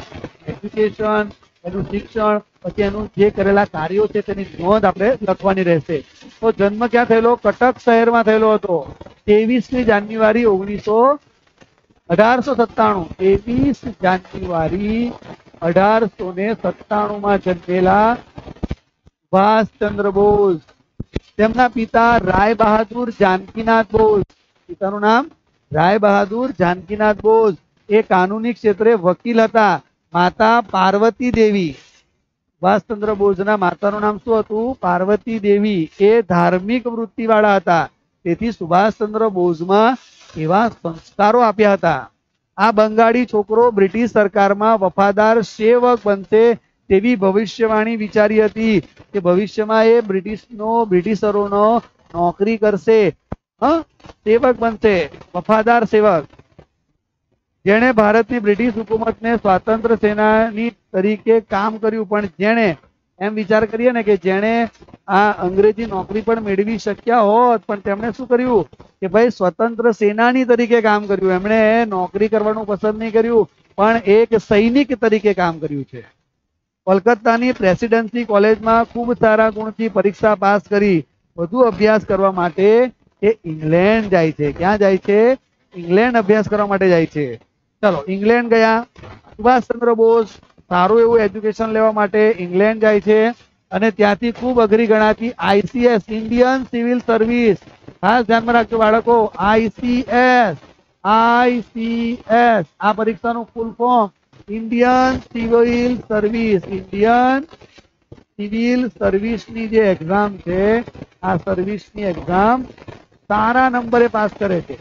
એજ્યુકેશન એનું શિક્ષણ, પછી એનું જે કરેલા કાર્યો છે તેની નોંધ આપણે લખવાની રહેશે. તો જન્મ ક્યાં થયેલો? કટક શહેરમાં થયેલો હતો. ત્રેવીસમી જાન્યુઆરી ઓગણીસો અઢારસો સત્તાણું. ત્રેવીસ જાન્યુઆરી અઢારસો ને સત્તાણું માં જન્મેલા સુભાષચંદ્ર બોઝ. તેમના પિતા રાય બહાદુર જાનકીનાથ બોઝ. પિતાનું નામ રાય બહાદુર જાનકીનાથ બોઝ. એ કાનૂની ક્ષેત્રે વકીલ હતા. માતા પાર્વતી દેવી. સુભાષચંદ્ર બોઝના માતાનું નામ શું હતું? પાર્વતી દેવી. એ ધાર્મિક વૃત્તિવાળા હતા. તેથી સુભાષચંદ્ર બોઝમાં એવા સંસ્કારો આપ્યા હતા. આ બંગાળી છોકરો બ્રિટિશ સરકારમાં વફાદાર સેવક બનશે તેવી ભવિષ્યવાણી વિચારી હતી કે ભવિષ્યમાં એ બ્રિટિશનો, બ્રિટિશરોનો નોકરી કરશે. સેવક બનશે. વફાદાર સેવક. જેણે ભારતની બ્રિટિશ હુકુમતને સ્વાતંત્ર્ય સેનાની તરીકે કામ કર્યું, પણ જેણે એમ વિચાર કરીએ ને કે જેણે આ અંગ્રેજી નોકરી પણ મેળવી શક્યા હોત, પણ તેમણે શું કર્યું? કે ભાઈ સ્વતંત્ર સેનાની તરીકે કામ કર્યું. એમણે નોકરી કરવાનું પસંદ નહીં કર્યું, પણ એક સૈનિક તરીકે કામ કર્યું છે. કોલકાતાની પ્રેસિડેન્સી કોલેજમાં ખૂબ સારા ગુણથી પરીક્ષા પાસ કરી, વધુ અભ્યાસ કરવા માટે એ ઇંગ્લેન્ડ જાય છે. ક્યાં જાય છે? ઇંગ્લેન્ડ અભ્યાસ કરવા માટે જાય છે. ચલો, ઇંગ્લેન્ડ ગયા. સુભાષચંદ્ર બોઝ સારું એવું એજ્યુકેશન લેવા માટે ઇંગ્લેન્ડ જાય છે અને ત્યાંથી ખૂબ અઘરી ગણાતી આઈસીએસ ઇન્ડિયન સિવિલ સર્વિસ ખાસ ધ્યાનમાં રાખજો બાળકો આઈસીએસ આઈસીએસ આ પરીક્ષાનું full form Indian civil service Indian civil સર્વિસની જે એક્ઝામ છે, આ સર્વિસની એક્ઝામ સારા નંબરે પાસ કરે છે.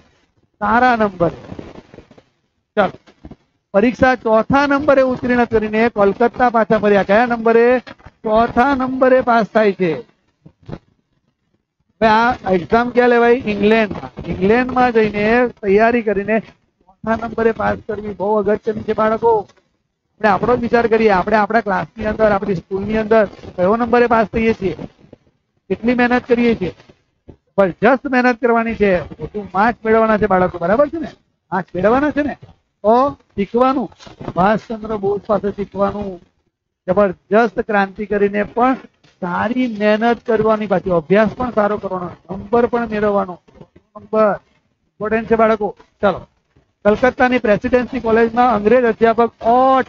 સારા નંબરે. ચાલો. પરીક્ષા ચોથા નંબરે ઉત્તીર્ણ કરીને કોલકાતા પાછા ફર્યા. કયા નંબરે? ચોથા નંબરે પાસ થાય છે. આ એક્ઝામ ક્યાં લેવાય? ઇંગ્લેન્ડમાં. ઇંગ્લેન્ડમાં જઈને તૈયારી કરીને ચોથા નંબરે પાસ કરવી બહુ અગત્યની છે બાળકો. આપણે આપણો જ વિચાર કરીએ. આપણે આપણા ક્લાસની અંદર, આપણી સ્કૂલની અંદર કયો નંબરે પાસ થઈએ છીએ? કેટલી મહેનત કરીએ છીએ? પણ જસ્ટ મહેનત કરવાની છે. વધુ માર્ક્સ મેળવવાના છે બાળકો. બરાબર છે ને? માર્ક મેળવવાના છે ને? તો શીખવાનું. સુભાષચંદ્ર બોઝ પાસે શીખવાનું. જબરજસ્ત ક્રાંતિ કરીને પણ સારી મહેનત કરવાની પાછી અભ્યાસ પણ સારો કરવાનો. નંબર પણ મેળવવાનો. નંબર. ઇમ્પોર્ટન્ટ છે બાળકો. ચાલો. કલકત્તાની પ્રેસિડેન્સી કોલેજમાં અંગ્રેજ અધ્યાપક ઓટ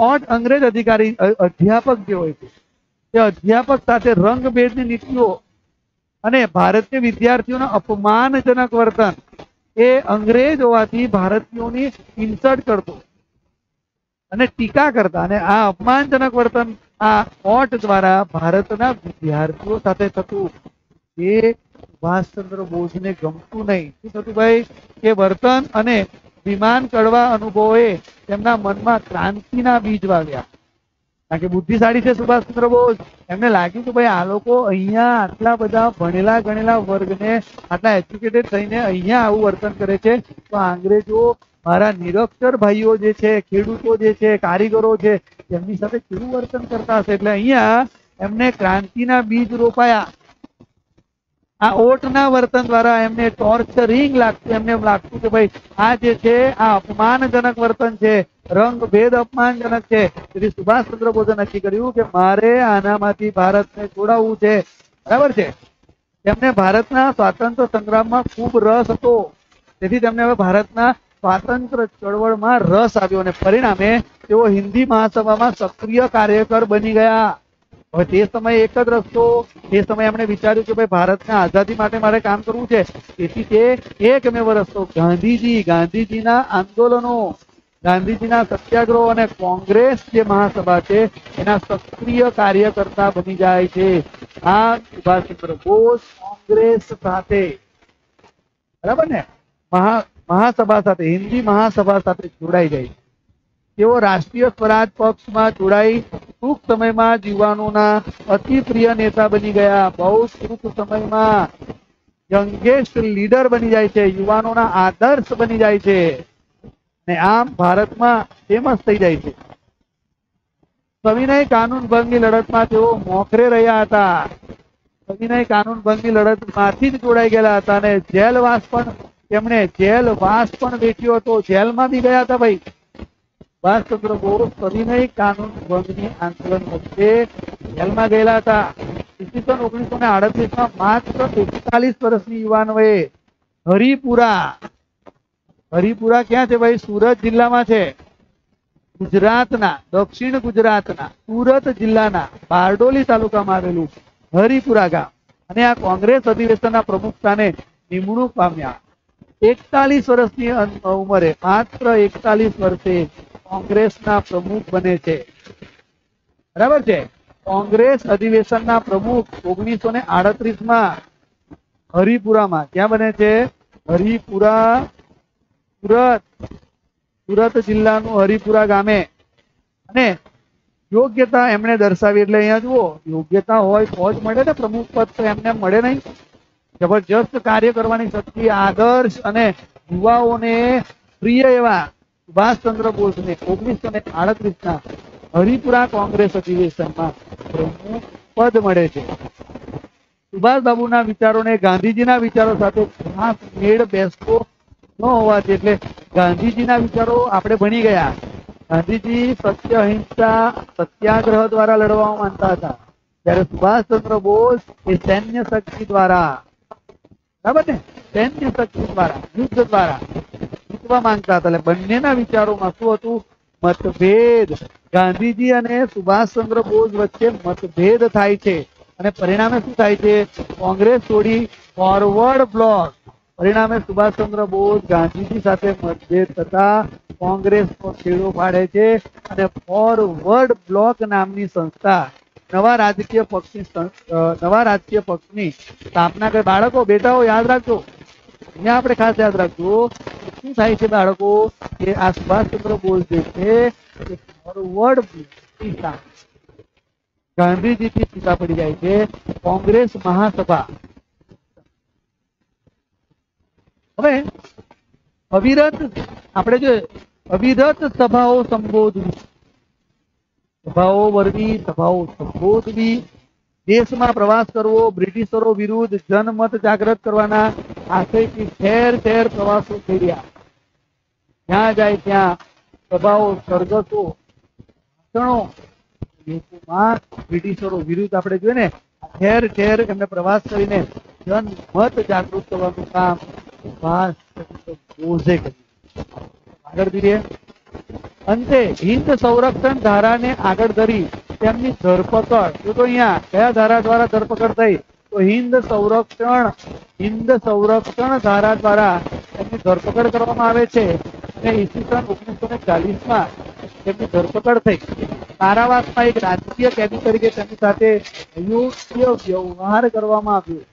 ઓટ અંગ્રેજ અધિકારી અધ્યાપક જે હોય છે તે અધ્યાપક સાથે રંગભેદની નીતિઓ અને ભારતીય વિદ્યાર્થીઓના અપમાનજનક વર્તન એ અંગ્રેજ હોવાથી ભારતીયોની ઇન્સલ્ટ કરતો. અને ટીકા કરતા. અને આ અપમાનજનક વર્તન આ ઓટ દ્વારા ભારતના વિદ્યાર્થીઓ સાથે થતું. એ સુભાષચંદ્ર બોઝને ગમતું નહીં. શું થતું ભાઈ? કે વર્તન અને વિમાન કડવા અનુભવોએ તેમના મનમાં ક્રાંતિના બીજ વાવ્યા. કારણ કે બુદ્ધિશાળી છે સુભાષચંદ્ર બોઝ. એમને લાગ્યું કે ભાઈ આ લોકો અહીંયા આટલા બધા ભણેલા ગણેલા વર્ગને, આટલા એજ્યુકેટેડ થઈને અહીંયા આવું વર્તન કરે છે. તો અંગ્રેજો મારા નિરક્ષર ભાઈઓ જે છે, ખેડૂતો જે છે, કારીગરો છે તેમની સાથે કેવું વર્તન કરતા હશે? એટલે અહીંયા એમને ક્રાંતિના બીજ રોપાયા. આ ઓટના વર્તન દ્વારા એમને ટોર્ચરિંગ લાગતું, એમને લાગતું કે ભાઈ, આ જે છે, આ અપમાનજનક વર્તન છે, રંગ ભેદ અપમાનજનક છે. તેથી સુભાષચંદ્ર બોઝે નક્કી કર્યું કે મારે આનામાંથી ભારતને છોડાવવું છે. બરાબર છે? તેમને ભારતના સ્વાતંત્ર્ય સંગ્રામમાં ખૂબ રસ હતો. તેથી તેમને હવે ભારતના સ્વાતંત્ર્ય ચળવળમાં રસ આવ્યો અને પરિણામે તેઓ હિન્દી મહાસભામાં સક્રિય કાર્યકર બની ગયા. હવે તે સમયે એક જ રસ્તો, તે સમયે એમણે વિચાર્યું કે ભાઈ ભારતના આઝાદી માટે મારે કામ કરવું છે. તેથી તે એકમેવ રસ્તો, ગાંધીજી, ગાંધીજીના આંદોલનો. ગાંધીજીના સત્યાગ્રહ અને કોંગ્રેસ જે મહાસભા છે, એના સક્રિય કાર્યકર્તા બની જાય છે. આ સુભાષચંદ્ર બોઝ કોંગ્રેસ સાથે. બરાબર ને? મહા, મહાસભા સાથે, હિન્દી મહાસભા સાથે જોડાઈ જાય છે. તેઓ રાષ્ટ્રીય સ્વરાજ પક્ષમાં જોડાઈ ટૂંક સમયમાં યુવાનોના અતિ પ્રિય નેતા બની ગયા. બહુ ટૂંક સમયમાં યંગેસ્ટ લીડર બની જાય છે. યુવાનોના આદર્શ બની જાય છે. ને આમ ભારતમાં ફેમસ થઈ જાય છે. સવિનય કાનૂન ભંગની લડતમાં તેઓ મોખરે રહ્યા હતા. સવિનય કાનૂન ભંગની લડતમાંથી જ જોડાઈ ગયેલા હતા અને જેલવાસ પણ, તેમણે જેલવાસ પણ વેઠ્યો હતો. જેલમાં બી ગયા હતા ભાઈ. બોઝ સવિનય કાનૂન ભંગની આંદોલન વચ્ચે જેલમાં ગયેલા હતા. ઈસવીસન ઓગણીસો ને આડત્રીસમાં માત્ર એકતાલીસ વર્ષની યુવાન વયે હરિપુરા હરિપુરા ક્યાં છે ભાઈ? સુરત જિલ્લામાં છે. ગુજરાતના, દક્ષિણ ગુજરાતના, સુરત જિલ્લાના, બારડોલી તાલુકામાં આવેલું હરિપુરા ગામ. અને આ કોંગ્રેસ અધિવેશનના પ્રમુખ સ્થાને નિમણૂક પામ્યા. એકતાલીસ વર્ષની ઉંમરે માત્ર એકતાલીસ વર્ષે કોંગ્રેસના પ્રમુખ બને છે. બરાબર છે? કોંગ્રેસ અધિવેશનના પ્રમુખ ઓગણીસો ને આડત્રીસમાં હરિપુરામાં. ક્યાં બને છે? હરિપુરા, સુરત. સુરત જિલ્લાનું હરિપુરા ગામે. અને યોગ્યતા એમણે દર્શાવી એટલે અહીંયા જુઓ, યોગ્યતા હોય તો જ મળે ને પ્રમુખ પદ તો એમને મળે નહીં. જબરજસ્ત કાર્ય કરવાની શક્તિ, આદર્શ અને યુવાઓને પ્રિય એવા સુભાષચંદ્ર બોઝને ઓગણીસો ને આડત્રીસ ના હરિપુરા કોંગ્રેસ અધિવેશનમાં પ્રમુખ પદ મળે છે. સુભાષ બાબુના વિચારોને ગાંધીજીના વિચારો સાથે ખાસ મેળ બેસતો ન હોવાથી એટલે ગાંધીજીના વિચારો આપણે ભણી ગયા. ગાંધીજી સત્ય અહિંસા સત્યાગ્રહ દ્વારા લડવા માનતા હતા. સુભાષ સુભાષચંદ્ર બોઝ એ સૈન્ય શક્તિ દ્વારા. બરાબર ને? સૈન્ય શક્તિ દ્વારા, યુદ્ધ દ્વારા. જીતવા માંગતા હતા. એટલે બંનેના વિચારોમાં શું હતું? મતભેદ. ગાંધીજી અને સુભાષચંદ્ર બોઝ વચ્ચે મતભેદ થાય છે. અને પરિણામે શું થાય છે? કોંગ્રેસ છોડી ફોરવર્ડ બ્લોક. પરિણામે સુભાષચંદ્ર બોઝ ગાંધીજી સાથે મતભેદ થતા કોંગ્રેસનો છેડો પાડે છે. અને ફોરવર્ડ બ્લોક નામની સંસ્થા નવા રાજકીય પક્ષની નવા રાજકીય પક્ષની સ્થાપના કરી. બાળકો, બેટાઓ, યાદ રાખજો. અહીંયા આપણે ખાસ યાદ રાખજો શું થાય છે બાળકો કે આ સુભાષચંદ્ર બોઝ જે છે એ ફોરવર્ડ બ્લોકની સ્થાપના ગાંધીજીથી ટીકા પડી જાય છે કોંગ્રેસ મહાસભા હવે અવિરત આપણે જો અવિરત સભાઓ સંબોધવી સભાઓ વરવી સભાઓ સંબોધવી દેશમાં પ્રવાસ કરવો, બ્રિટિશરો વિરુદ્ધ જનમત જાગૃત કરવાના આશયથી ઠેર ઠેર પ્રવાસો થઈ રહ્યા. જ્યાં જાય ત્યાં સભાઓ સરગતો ભાષણો બ્રિટિશરો વિરુદ્ધ આપણે જોઈએ ને, ઠેર ઠેર એમને પ્રવાસ કરીને જનમત જાગૃત કરવાનું કામ સુભાષચંદ્ર બોઝે કર્યું આગળ ધીરે અંતે હિન્દ સંરક્ષણ ધારાને આગળ ધરી તેમની ધરપકડ. જો તો અહીંયા કયા ધારા દ્વારા ધરપકડ થઈ? તો હિન્દ સંરક્ષણ હિન્દ સંરક્ષણ ધારા દ્વારા તેમની ધરપકડ કરવામાં આવે છે. અને ઈસવીસન ઓગણીસો ને ચાલીસમાં તેમની ધરપકડ થઈ. કારાવાસમાં એક રાજકીય કેદી તરીકે તેમની સાથે અયોગ્ય વ્યવહાર કરવામાં આવ્યો.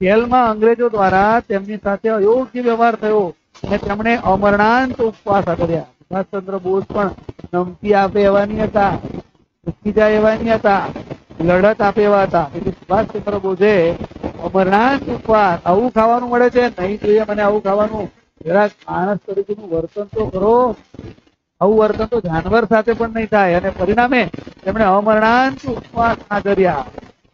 જેલમાં અંગ્રેજો દ્વારા તેમની સાથે અયોગ્ય વ્યવહાર થયો અને તેમણે અમરણાંત ઉપવાસ કર્યા સુભાષચંદ્ર બોઝ પણ ધમકી આપે એવા હતા ઉચકી જાય હતા, લડત આપે એવા હતા. એટલે સુભાષચંદ્ર બોઝે અમરનાથ ઉપવાસ આવું ખાવાનું મળે છે, નહીં જોઈએ મને આવું ખાવાનું. જરાક માણસ તરીકેનું વર્તન તો કરો. આવું વર્તન તો જાનવર સાથે પણ નહીં થાય. અને પરિણામે તેમણે અમરનાથ ઉપવાસ આદર્યા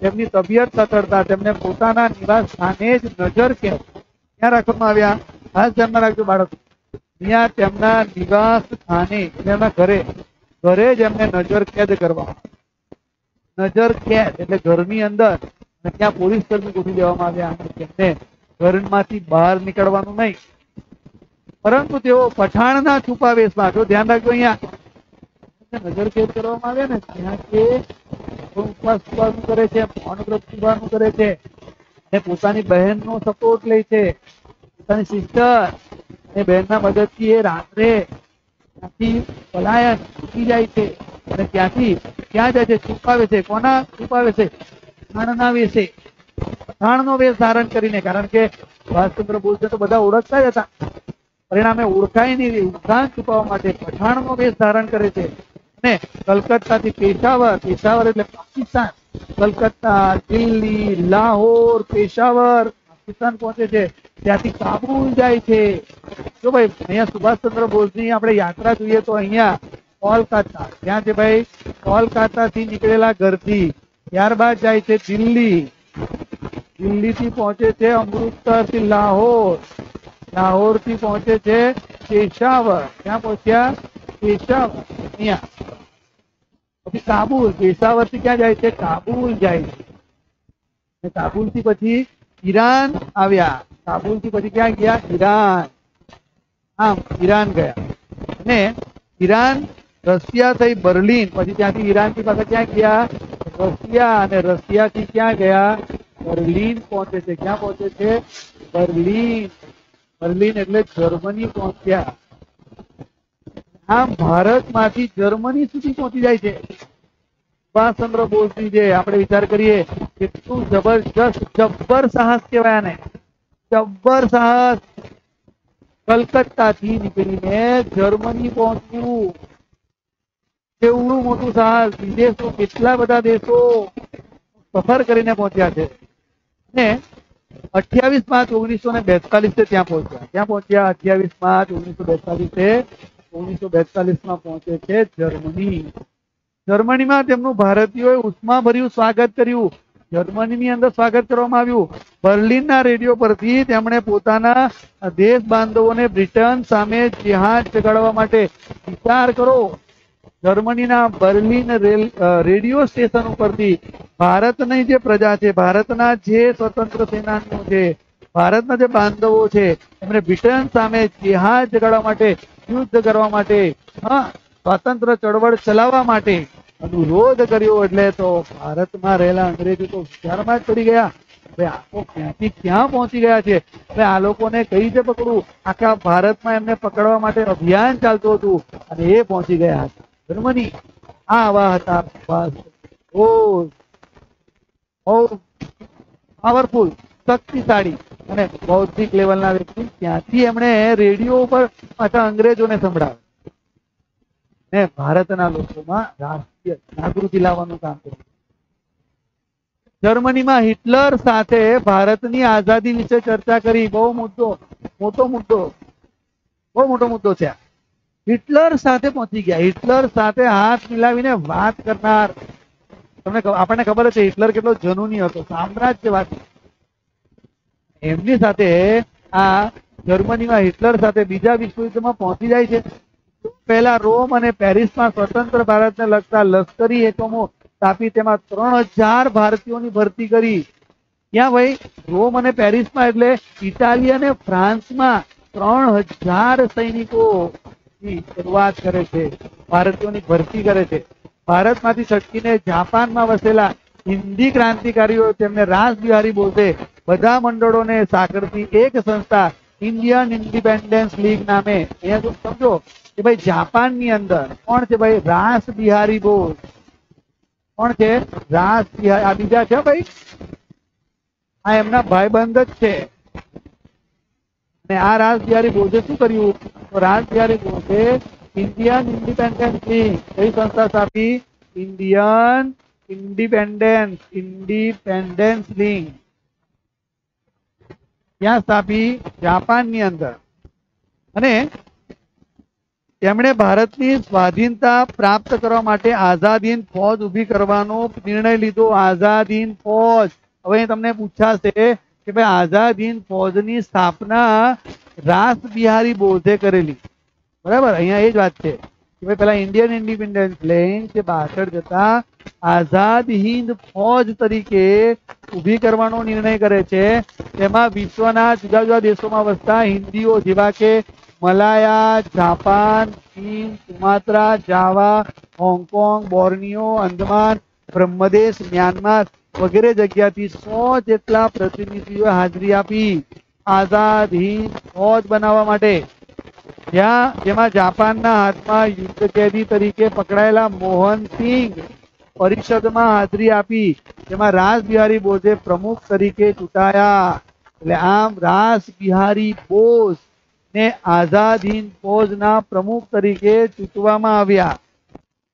તેમની તબિયત કથળતા તેમને પોતાના નિવાસ સ્થાને જ નજર કેમ? ક્યાં રાખવામાં આવ્યા. ખાસ ધ્યાનમાં રાખજો બાળકો. ત્યાં તેમના નિવાસ સ્થાને તેમના ઘરે ઘરે જ એમને નજર કેદ કરવા. નજર કેદ એટલે ઘરની અંદર ત્યાં પોલીસ કર્મી ગોઠવી દેવામાં આવ્યા તેમને ઘરમાંથી બહાર નીકળવાનું નહીં. પરંતુ તેઓ પઠાણના છુપાવેશમાં જો ધ્યાન રાખજો અહીંયા. નજર કેદ કરવામાં આવે ને ત્યાં તે ઉપવાસ ઉપવાસનું કરે છે, મૌન વ્રત સુવાનું કરે છે. અને પોતાની બહેનનો સપોર્ટ લે છે. પોતાની સિસ્ટર અને બહેનના મદદથી એ રાત્રે ત્યાંથી પલાયન છૂટી જાય છે અને ત્યાંથી ક્યાં જાય છે? છુપાવે છે? કોના છુપાવે છે? પઠાણના વેશે. પઠાણનો વેશ ધારણ કરીને, કારણ કે સુભાષચંદ્ર બોઝને તો બધા ઓળખતા જ હતા. પરિણામે ઓળખાય નહીં ઉદ્ધાન છુપાવવા માટે પઠાણનો વેશ ધારણ કરે છે. અને કલકત્તાથી પેશાવર પેશાવર એટલે પાકિસ્તાન. કલકત્તા, દિલ્હી, લાહોર, પેશાવર. પાકિસ્તાન પહોંચે છે, ત્યાંથી કાબુલ જાય છે. જો ભાઈ, અહીંયા સુભાષચંદ્ર બોઝની આપણે યાત્રા જોઈએ તો અહીંયા કોલકાતા ક્યાં છે ભાઈ કોલકાતા થી નીકળેલા ઘરથી ત્યારબાદ જાય છે દિલ્હી. દિલ્હી થી પહોંચે છે અમૃતસરથી લાહોર. લાહોરથી પહોંચે છે પેશાવર ક્યાં પહોંચ્યા પેશાવર અહીંયા. પછી કાબુલ પેશાવરથી ક્યાં જાય છે? કાબુલ જાય છે. અને કાબુલથી પછી ઈરાન આવ્યા કાબુલથી પછી ક્યાં ગયા ઈરાન આમ ઈરાન ગયા અને ઈરાન રશિયા થઈ બર્લિન પછી ત્યાંથી ઈરાનથી પાછા ક્યાં ગયા રશિયા અને રશિયા થી ક્યાં ગયા બર્લિન પહોંચે છે ક્યાં પહોંચે છે બર્લિન બર્લિન એટલે જર્મની પહોંચ્યા. આમ ભારતમાંથી જર્મની સુધી પહોંચી જાય છે. સુભાષચંદ્ર બોઝની જે આપણે વિચાર કરીએ કેટલું જબરજસ્ત, જબ્બર સાહસ કહેવાય આને. જબ્બર સાહસ. કલકત્તાથી નીકળીને જર્મની પહોંચવું કેવડું મોટું સાહસ. વિદેશો, કેટલા બધા દેશો સફર કરીને પહોંચ્યા છે. ને અઠ્યાવીસ પાંચ ઓગણીસો ને બેતાલીસે ત્યાં પહોંચ્યા. ત્યાં પહોંચ્યા અઠ્યાવીસ પાંચ ઓગણીસો બેતાલીસે. ઓગણીસો બેતાલીસમાં પહોંચે છે જર્મની. જર્મનીમાં તેમનું ભારતીયોએ ઉષ્માભર્યું સ્વાગત કર્યું. જર્મનીની અંદર સ્વાગત કરવામાં આવ્યું. બર્લિનના રેડિયો પરથી તેમણે પોતાના દેશ બાંધવોને બ્રિટન સામે જિહાદ ચગાડવા માટે વિચાર કરો. જર્મનીના બર્લિન રેલ રેડિયો સ્ટેશન ઉપરથી ભારતની જે પ્રજા છે, ભારતના જે સ્વતંત્ર સેનાનીઓ છે, ભારતના જે બાંધવો છે એમને બ્રિટન સામે જિહાદ જગાડવા માટે યુદ્ધ કરવા માટે, હા સ્વાતંત્ર્ય ચળવળ ચલાવવા માટે અનુરોધ કર્યો એટલે તો ભારતમાં રહેલા અંગ્રેજો તો વિચારમાં જ પડી ગયા. હવે ક્યાંથી ક્યાં પહોંચી ગયા છે? હવે આ લોકોને કઈ રીતે પકડવું? આખા ભારતમાં એમને પકડવા માટે અભિયાન ચાલતું હતું અને એ પહોંચી ગયા હતા. જર્મની આ આવા હતા. ઓ. બહુ પાવરફુલ, શક્તિશાળી અને બૌદ્ધિક લેવલના વ્યક્તિ. ત્યાંથી એમણે રેડિયો ઉપર પાછા અંગ્રેજોને સંભળાવ્યા. ને ભારતના લોકોમાં રાષ્ટ્રીય જાગૃતિ લાવવાનું કામ કર્યું. જર્મનીમાં હિટલર સાથે ભારતની આઝાદી વિશે ચર્ચા કરી. બહુ મુદ્દો, મોટો મુદ્દો, બહુ મોટો મુદ્દો છે. હિટલર સાથે પહોંચી ગયા. હિટલર સાથે હાથ મિલાવીને વાત કરનાર. તમને આપણને ખબર છે હિટલર કેટલો જનૂની હતો સામ્રાજ્યવાદી એમની સાથે આ જર્મનીમાં હિટલર સાથે બીજા વિશ્વયુદ્ધમાં પહોંચી જાય છે. પહેલા રોમ અને પેરિસમાં સ્વતંત્ર ભારતને લગતા લશ્કરી એકમો સ્થાપી તેમાં ત્રણ હજાર ભારતીયોની ભરતી કરી. ક્યાં ભાઈ રોમ અને પેરિસમાં એટલે ઇટાલી અને ફ્રાન્સમાં ત્રણ હજાર સૈનિકો શરૂઆત કરે છે. ભારતીયોની ભરતી કરે છે. ભારતમાંથી છટકીને જાપાનમાં વસેલા હિન્દી ક્રાંતિકારીઓ તેમને રાસ બિહારી બોઝે બધા મંડળોને સાંકળતી એક સંસ્થા ઇન્ડિયન ઇન્ડિપેન્ડન્સ લીગ નામે. અહીંયા સમજો કે ભાઈ જાપાનની અંદર કોણ છે ભાઈ? રાસ બિહારી બોઝ. કોણ છે? રાસ બિહારી આ બીજા છે ભાઈ? આ એમના ભાઈબંધ જ છે. અને આ રાસ બિહારી બોઝે શું કર્યું? તો રાસ બિહારી બોઝે ઇન્ડિયન ઇન્ડિપેન્ડન્સ લીગ કઈ સંસ્થા સ્થાપી ઇન્ડિયન ઇન્ડિપેન્ડન્સ ઇન્ડિપેન્ડન્સ લીગ ત્યાં સ્થાપી જાપાનની અંદર. અને તેમણે ભારતની સ્વાધીનતા પ્રાપ્ત કરવા માટે આઝાદીન ફોજ ઊભી કરવાનો નિર્ણય લીધો. આઝાદીન ફોજ. હવે તમને પૂછાશે કે ભાઈ આઝાદીન ફોજની સ્થાપના રાસ બિહારી બોઝે કરેલી. બરાબર? અહીંયા એ જ વાત છે કે ભાઈ પેલા ઇન્ડિયન ઇન્ડિપેન્ડન્સ લઈને તે પાછળ જતા આઝાદ હિન્દ ફોજ તરીકે ઊભી કરવાનો નિર્ણય કરે છે. તેમાં વિશ્વના જુદા જુદા દેશોમાં વસતા હિન્દીઓ જેવા કે મલાયા જાપાન, ચીન, Sumatra, Java, Hong Kong, Borneo, Andaman, Brahmadesh, Myanmar વગેરે જગ્યાથી સો જેટલા પ્રતિનિધિઓએ હાજરી આપી. આઝાદ હિંદ ફોજ બનાવવા માટે. જ્યાં, જેમાં જાપાનના હાથમાં યુદ્ધ કેદી તરીકે પકડાયેલા મોહનસિંહ પરિષદમાં હાજરી આપી. જેમાં રાસ બિહારી બોઝે પ્રમુખ તરીકે ચૂંટાયા. એટલે આમ રાસ બિહારી બોઝ ને આઝાદ હિંદ ફોજના પ્રમુખ તરીકે ચૂંટવામાં આવ્યા.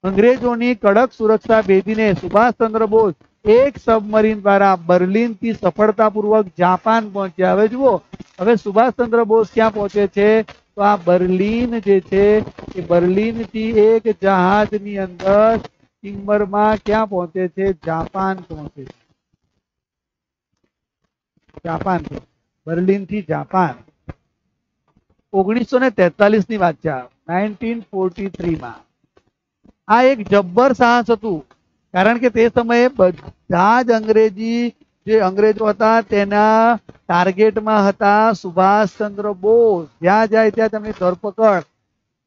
અંગ્રેજોની કડક સુરક્ષા ભેદીને સુભાષચંદ્ર બોઝ એક સબમરીન દ્વારા બર્લિનથી સફળતાપૂર્વક જાપાન પહોંચ્યા. હવે જુઓ, હવે સુભાષચંદ્ર બોઝ ક્યાં પહોંચે છે? તો આ બર્લિન જે છે, એ બર્લિનથી એક જહાજની અંદર સ્ટીમરમાં ક્યાં પહોંચે છે? જાપાન પહોંચે છે. જાપાન બર્લિનથી જાપાન. ઓગણીસો ને તેતાલીસની વાત છે નાઇન્ટીન આ એક જબ્બર સાહસ હતું. કારણ કે તે સમયે બધા જ અંગ્રેજી જે અંગ્રેજો હતા તેના ટાર્ગેટમાં હતા સુભાષચંદ્ર બોઝ. જ્યાં જાય ત્યાં તેમની ધરપકડ.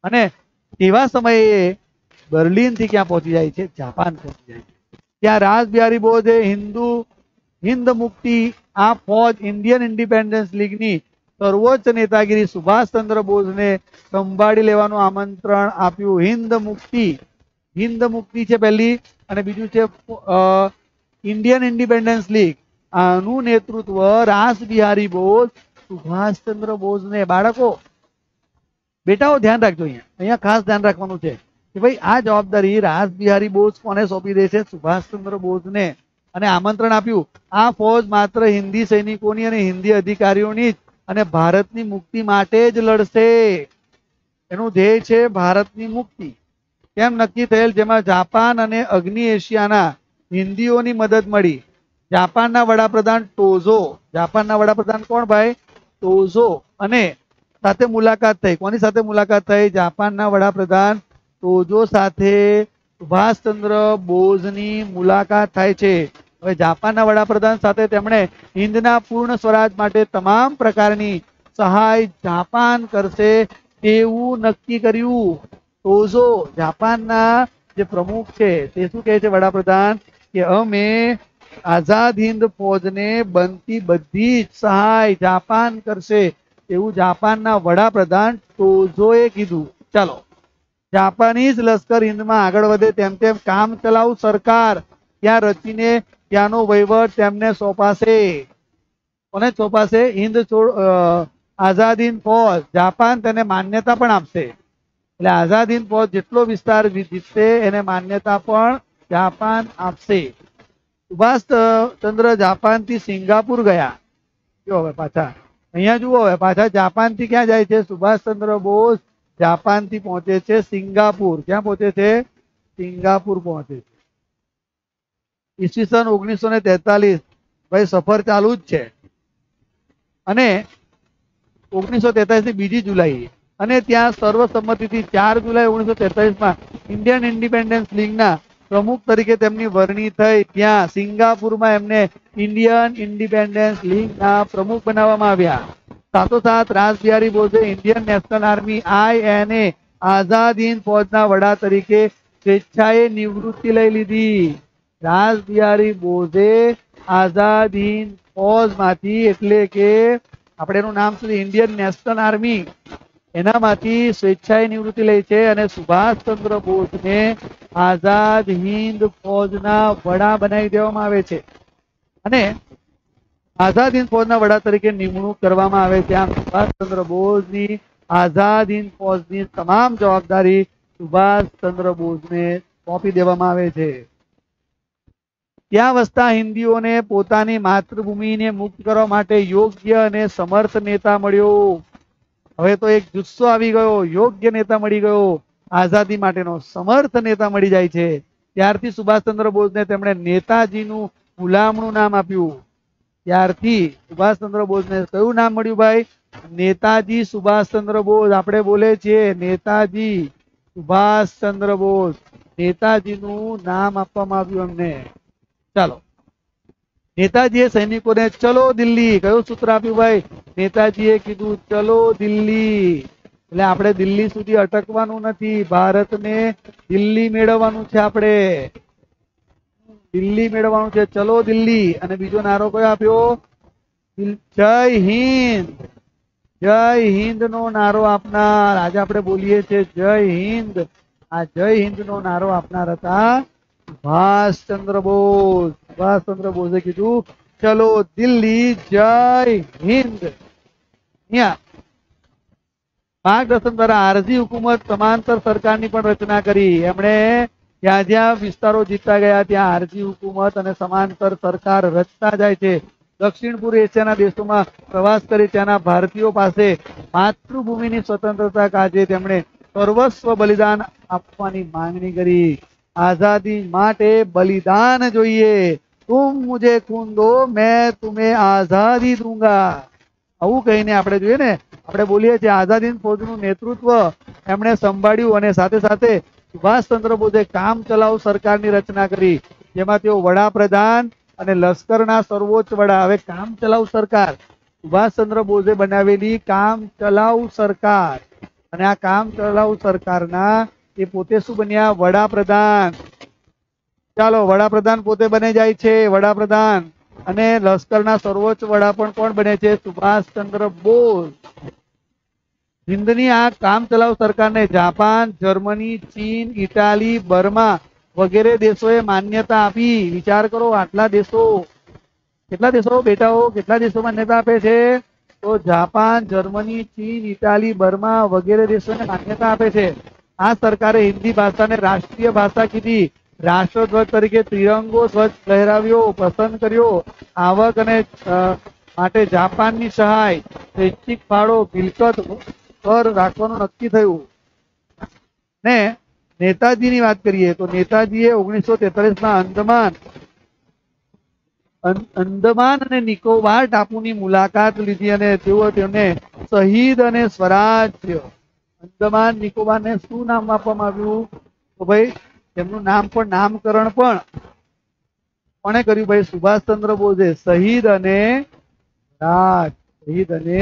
અને તેવા સમયે બર્લિનથી ક્યાં પહોંચી જાય છે? જાપાન પહોંચી જાય છે. ત્યાં રાજબિહારી બોઝે હિન્દુ, હિન્દ મુક્તિ, આ ફોજ, ઇન્ડિયન ઇન્ડિપેન્ડન્સ લીગની સર્વોચ્ચ નેતાગીરી સુભાષચંદ્ર બોઝને સંભાળી લેવાનું આમંત્રણ આપ્યું. હિન્દ મુક્તિ. હિન્દ મુક્તિ છે પહેલી અને બીજું છે ઇન્ડિયન ઇન્ડિપેન્ડન્સ લીગ. આનું નેતૃત્વ રાસ બોઝ સુભાષચંદ્ર બોઝને. બાળકો, બેટાઓ ધ્યાન રાખજો અહીંયા. અહીંયા ખાસ ધ્યાન રાખવાનું છે કે ભાઈ, આ જવાબદારી રાસ બિહારી બોઝ કોને સોંપી દે છે? સુભાષચંદ્ર બોઝને. અને આમંત્રણ આપ્યું. આ ફોજ માત્ર હિન્દી સૈનિકોની અને હિન્દી અધિકારીઓની જ અને ભારતની મુક્તિ માટે જ લડશે. એનું ધ્યેય છે ભારતની મુક્તિ. કેમ નક્કી થયેલ? જેમાં જાપાન અને અગ્નિ એશિયાના હિન્દીઓની મદદ મળી. જાપાનના વડાપ્રધાન ટોઝો. જાપાનના વડાપ્રધાન કોણ ભાઈ? ટોઝો. અને સાથે મુલાકાત થઈ. કોની સાથે મુલાકાત થઈ? જાપાનના વડાપ્રધાન ટોઝો સાથે સુભાષચંદ્ર બોઝની મુલાકાત થાય છે. હવે જાપાનના વડાપ્રધાન સાથે તેમણે હિન્દના પૂર્ણ સ્વરાજ માટે તમામ પ્રકારની સહાય જાપાન કરશે તેવું નક્કી કર્યું. ટોઝો જાપાનના જે પ્રમુખ છે, તે શું કહે છે વડાપ્રધાન? કે અમે આઝાદ હિન્દ ફોજને બનતી બધી જ સહાય જાપાન કરશે એવું જાપાનના વડાપ્રધાન ટોઝોએ કીધું. ચાલો. જાપાનીઝ લશ્કર હિન્દમાં આગળ વધે, તેમ તેમ કામ ચલાઉ સરકાર. ત્યાં રચીને ત્યાંનો વહીવટ તેમને સોંપાશે. કોને સોંપાશે? હિન્દ આઝાદ હિન્દ ફોજ. જાપાન તેને માન્યતા પણ આપશે. એટલે આઝાદ હિન્દ ફોજ જેટલો વિસ્તાર જીતશે, એને માન્યતા પણ જાપાન આપશે. સુભાષ ચંદ્ર જાપાનથી સિંગાપુર ગયા. જો હવે પાછા. અહીંયા જુઓ હવે પાછા. જાપાનથી ક્યાં જાય છે? સુભાષચંદ્ર બોઝ જાપાનથી પહોંચે છે સિંગાપુર. ક્યાં પહોંચે છે? સિંગાપુર પહોંચે છે. ઈસવીસન ઓગણીસો ને તેતાલીસ, ભાઈ સફર ચાલુ જ છે. અને ઓગણીસો તેતાલીસની બીજી જુલાઈ, અને ત્યાં સર્વસંમતિથી ચાર જુલાઈ ઓગણીસો તેતાલીસમાં ઇન્ડિયન ઇન્ડિપેન્ડન્સ લીગના પ્રમુખ તરીકે તેમની વરણી થઈ. ત્યાં સિંગાપુરમાં એમને ઇન્ડિયન ઇન્ડિપેન્ડન્સ લીગના પ્રમુખ બનાવવામાં આવ્યા. સાથોસાથ Rasbihari બોઝે Indian national army INA Azad Hind ફોજના વડા તરીકે સ્વેચ્છાએ નિવૃત્તિ લઈ લીધી. રાસ બિહારી બોઝે આઝાદ હિન્દ ફોજમાંથી એટલે કે આપણે એનું નામ છે ઇન્ડિયન નેશનલ આર્મી. એનામાંથી સ્વેચ્છાએ નિવૃત્તિ લે છે અને સુભાષચંદ્ર બોઝને આઝાદ હિન્દ ફોજના વડા બનાવી દેવામાં આવે છે. અને આઝાદ હિન્દ ફોજના વડા તરીકે નિમણૂક કરવામાં આવે છે. આમ સુભાષચંદ્ર બોઝની આઝાદ હિન્દ ફોજની તમામ જવાબદારી સુભાષચંદ્ર બોઝને સોંપી દેવામાં આવે છે. ત્યાં વસતા હિન્દીઓને પોતાની માતૃભૂમિને મુક્ત કરવા માટે યોગ્ય અને સમર્થ નેતા મળ્યો. હવે તો એક જુસ્સો આવી ગયો. યોગ્ય નેતા મળી ગયો. આઝાદી માટેનો સમર્થ નેતા મળી જાય છે. ત્યારથી સુભાષચંદ્ર બોઝને તેમણે નેતાજીનું ગુલામનું નામ આપ્યું. ત્યારથી સુભાષચંદ્ર બોઝને કયું નામ મળ્યું ભાઈ? નેતાજી સુભાષચંદ્ર બોઝ. આપણે બોલે છીએ નેતાજી સુભાષચંદ્ર બોઝ. નેતાજીનું નામ આપવામાં આવ્યું એમને. ચાલો. નેતાજીએ સૈનિકોને, ચલો દિલ્હી. કયું સૂત્ર આપ્યું ભાઈ? નેતાજીએ કીધું, ચલો દિલ્હી. એટલે આપણે દિલ્હી સુધી અટકવાનું નથી. ભારતને દિલ્હી મેળવવાનું છે આપણે. દિલ્હી મેળવવાનું છે. ચલો દિલ્હી. અને બીજો નારો કયો આપ્યો? જય હિન્દ. જય હિન્દ નો નારો આપનાર. આજે આપણે બોલીએ છીએ, જય હિન્દ. આ જય હિન્દ નો નારો આપનાર હતા સુભાષચંદ્ર બોઝ સુભાષચંદ્ર બોઝે કીધું, ચલો દિલ્હી જય હિન્દ. માર્ગદર્શન દ્વારા આરજી હુકુમત સમાંતર સરકારની પણ રચના કરી. એમણે જ્યાં જ્યાં વિસ્તારો જીતતા ગયા, ત્યાં આરજી હુકુમત અને સમાંતર સરકાર રચતા જાય છે. દક્ષિણ પૂર્વ એશિયાના દેશોમાં પ્રવાસ કરી ત્યાંના ભારતીયો પાસે માતૃભૂમિની સ્વતંત્રતા કાજે તેમણે સર્વસ્વ બલિદાન આપવાની માંગણી કરી. આઝાદી માટે બલિદાન જોઈએ. તું મુજે ખૂન દો, મેં તુમે આઝાદી દૂંગા. આવું કહીને આપણે જોઈએ ને, આપણે બોલીએ છીએ આઝાદી ફોજનું નેતૃત્વ એમણે સંભાળ્યું અને સાથે સાથે સુભાષચંદ્ર બોઝે કામ ચલાઉ સરકારની રચના કરી. જેમાં તેઓ વડાપ્રધાન અને લશ્કરના સર્વોચ્ચ વડા. હવે કામ ચલાઉ સરકાર. સુભાષચંદ્ર બોઝે બનાવેલી કામ ચલાઉ સરકાર. અને આ કામ ચલાઉ સરકારના એ પોતે શું બન્યા? વડાપ્રધાન. ચાલો, વડાપ્રધાન પોતે બને જાય છે, વડાપ્રધાન. અને લશ્કરના સર્વોચ્ચ વડા પણ કોણ બને છે? સુભાષચંદ્ર બોઝ. હિન્દની આ કામચલાઉ સરકારને જાપાન, જર્મની, ચીન, ઇટાલી, બર્મા વગેરે દેશોએ માન્યતા આપી. વિચાર કરો, આટલા દેશો. કેટલા દેશો બેટાઓ, કેટલા દેશો માન્યતા આપે છે? તો જાપાન, જર્મની, ચીન, ઇટાલી, બર્મા વગેરે દેશોને માન્યતા આપે છે. આ સરકારે હિન્દી ભાષાને રાષ્ટ્રીય ભાષા કીધી. રાષ્ટ્રધ્વજ તરીકે ત્રિરંગો ધ્વજ લહેરાવ્યો, પસંદ કર્યો. આવક અને માટે જાપાનની સહાય. સ્વૈચ્છિક ફાળો મિલકત પર રાખવાનું નક્કી થયું. ને નેતાજીની વાત કરીએ તો નેતાજીએ ઓગણીસો તેતાલીસમાં અંદમાન અંદમાન અને નિકોબાર ટાપુની મુલાકાત લીધી અને તેઓ તેમને શહીદ અને સ્વરાજ્ય અંદમાન નિકોબારને શું નામ આપવામાં આવ્યું? તો ભાઈ, તેમનું નામ પણ નામકરણ પણ. કોણે કર્યું ભાઈ? સુભાષચંદ્ર બોઝે. શહીદ અને રાજ. શહીદ અને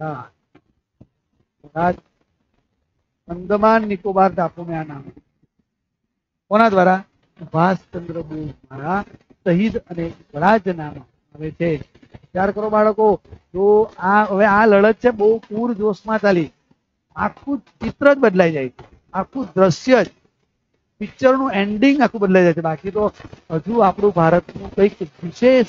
રાજ. અંદમાન નિકોબાર ટાપુને આ નામ. કોના દ્વારા? સુભાષચંદ્ર બોઝ દ્વારા શહીદ અને રાજ નામ આવે છે. વિચાર કરો બાળકો તો આ, હવે આ લડત છે, બહુ પૂર જોશમાં ચાલી. આખું ચિત્ર જ બદલાઈ જાય છે. આખું દ્રશ્ય જ. પિક્ચરનું એન્ડિંગ આખું બદલાઈ જાય છે. બાકી તો હજુ આપણું ભારતનું કંઈક વિશેષ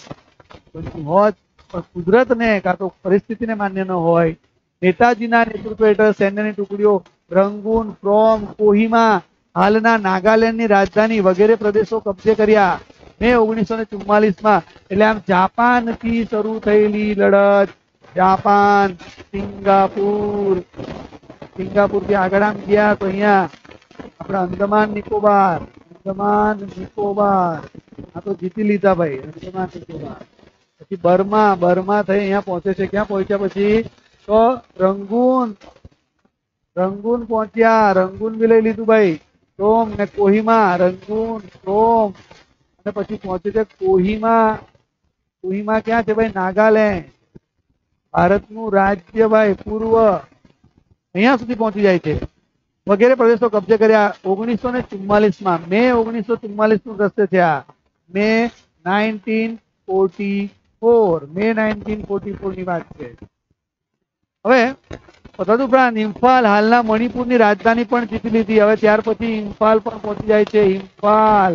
બનતું હોત, પણ કુદરતને કાં તો પરિસ્થિતિને માન્ય ન હોય, નેતાજીના નેતૃત્વ હેઠળ સૈન્યની ટુકડીઓ, રંગૂન પ્રોમ કોહિમા, હાલના નાગાલેન્ડની રાજધાની વગેરે પ્રદેશો કબજે કર્યા. મે ઓગણીસો ને ચુમ્માલીસમાં, એટલે આમ જાપાનથી શરૂ થયેલી લડત. જાપાન, સિંગાપુર સિંગાપુરથી આગળ આમ ગયા તો અહીંયા આપણા અંદમાન નિકોબાર અંદમાન નિકોબાર. આ તો જીતી લીધા ભાઈ, અંદમાન નિકોબાર. પછી બર્મા બર્મા થઈ અહીંયા પહોંચે છે. ક્યાં પહોંચ્યા પછી? તો રંગૂન રંગૂન પહોંચ્યા. રંગૂન બી લઈ લીધું ભાઈ. સોમ ને કોહિમા, રંગૂન સોમ અને પછી પહોંચે છે કોહિમા. કોહિમા ક્યાં છે ભાઈ? નાગાલેન્ડ. ભારતનું રાજ્ય ભાઈ, પૂર્વ. અહીંયા સુધી પહોંચી જાય છે. વગેરે પ્રદેશો કબજે કર્યા. ઓગણીસો ને ચુમ્માલીસમાં ઓગણીસો ચુમ્માલીસનું દ્રશ્ય છે May nineteen forty four. May nineteen forty ફોરની વાત છે. હવે તદુપરાંત ઇમ્ફાલ હાલના મણિપુરની રાજધાની પણ જીતી લીધી. હવે ત્યાર પછી ઇમ્ફાલ પણ પહોંચી જાય છે. ઇમ્ફાલ.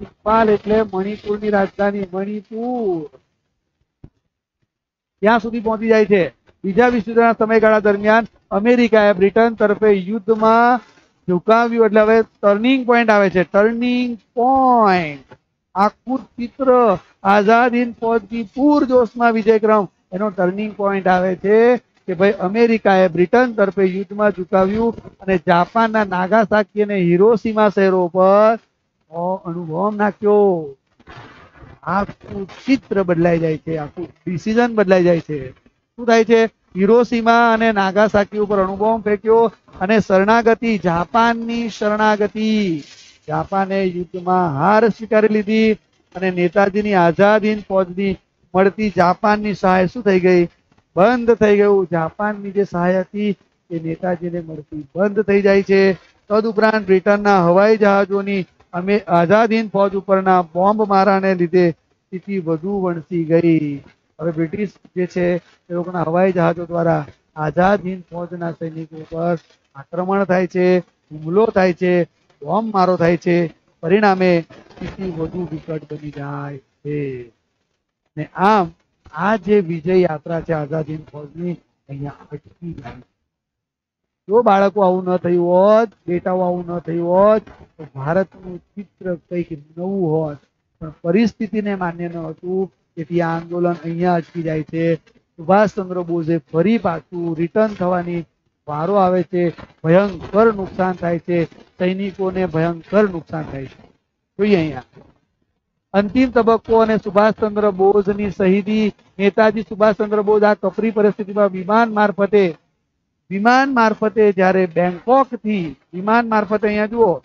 ઇમ્ફાલ એટલે મણિપુરની રાજધાની, મણિપુર. ત્યાં સુધી પહોંચી જાય છે. બીજા વિશ્વયુદ્ધના સમયગાળા દરમિયાન અમેરિકાએ બ્રિટન તરફે યુદ્ધમાં ઝુકાવ્યું. એટલે હવે ટર્નિંગ પોઈન્ટ આવે છે. ટર્નિંગ પોઈન્ટ આખું ચિત્ર આઝાદ હિંદ ફૌજની પૂરજોશમાં વિજયક્રમ એનો ટર્નિંગ પોઈન્ટ આવે છે કે ભાઈ અમેરિકાએ બ્રિટન તરફે યુદ્ધમાં ઝુકાવ્યું અને જાપાનના નાગાસાકી અને હિરોસીમા શહેરો પર અણુબોમ્બ નાખ્યો. આખું ચિત્ર બદલાઈ જાય છે. આખું ડિસિઝન બદલાઈ જાય છે. શું થાય છે? હિરોસીમા અને નાગાસાકી ઉપર અણુબોમ્બ ફેંક્યો અને શરણાગતિ, જાપાનની શરણાગતિ. જાપાને યુદ્ધમાં હાર સ્વીકારી લીધી અને નેતાજીની આઝાદ ફોજની મળતી જાપાનની સહાય શું થઈ ગઈ? બંધ થઈ ગયું. જાપાનની જે સહાય હતી એ નેતાજીને મળતી બંધ થઈ જાય છે. તદુપરાંત બ્રિટનના હવાઈ જહાજોની અમે આઝાદીન ફોજ ઉપરના બોમ્બ મારાને લીધે સ્થિતિ વધુ વણસી ગઈ. હવે બ્રિટિશ જે છે, એ લોકોના હવાઈ જહાજો દ્વારા આઝાદ હિંદ ફોજના સૈનિકો પર આક્રમણ થાય છે, હુમલો થાય છે બોમ્બ મારો થાય છે, પરિણામે સ્થિતિ વધુ વિકટ બની જાય છે. ને આમ, આ જે વિજય યાત્રા છે આઝાદ હિંદ ફોજની, અહીંયા અટકી જાય જો બાળકો આવું ન થયું હોત, બેટાઓ આવું ન થયું હોત, તો ભારતનું ચિત્ર કંઈક નવું હોત. પણ પરિસ્થિતિને માન્ય ન હતું. તેથી આ આંદોલન અહીંયા અટકી જાય છે. સુભાષચંદ્ર બોઝે ફરી પાછું રિટર્ન થવાની વારો આવે છે. ભયંકર નુકસાન થાય છે. સૈનિકોને ભયંકર નુકસાન થાય છે. જોઈએ અહીંયા. અંતિમ તબક્કો અને સુભાષચંદ્ર બોઝની શહીદી નેતાજી સુભાષચંદ્ર બોઝ આ કપરી પરિસ્થિતિમાં વિમાન મારફતે વિમાન મારફતે જ્યારે બેંગકોકથી વિમાન મારફતે અહીંયા જુઓ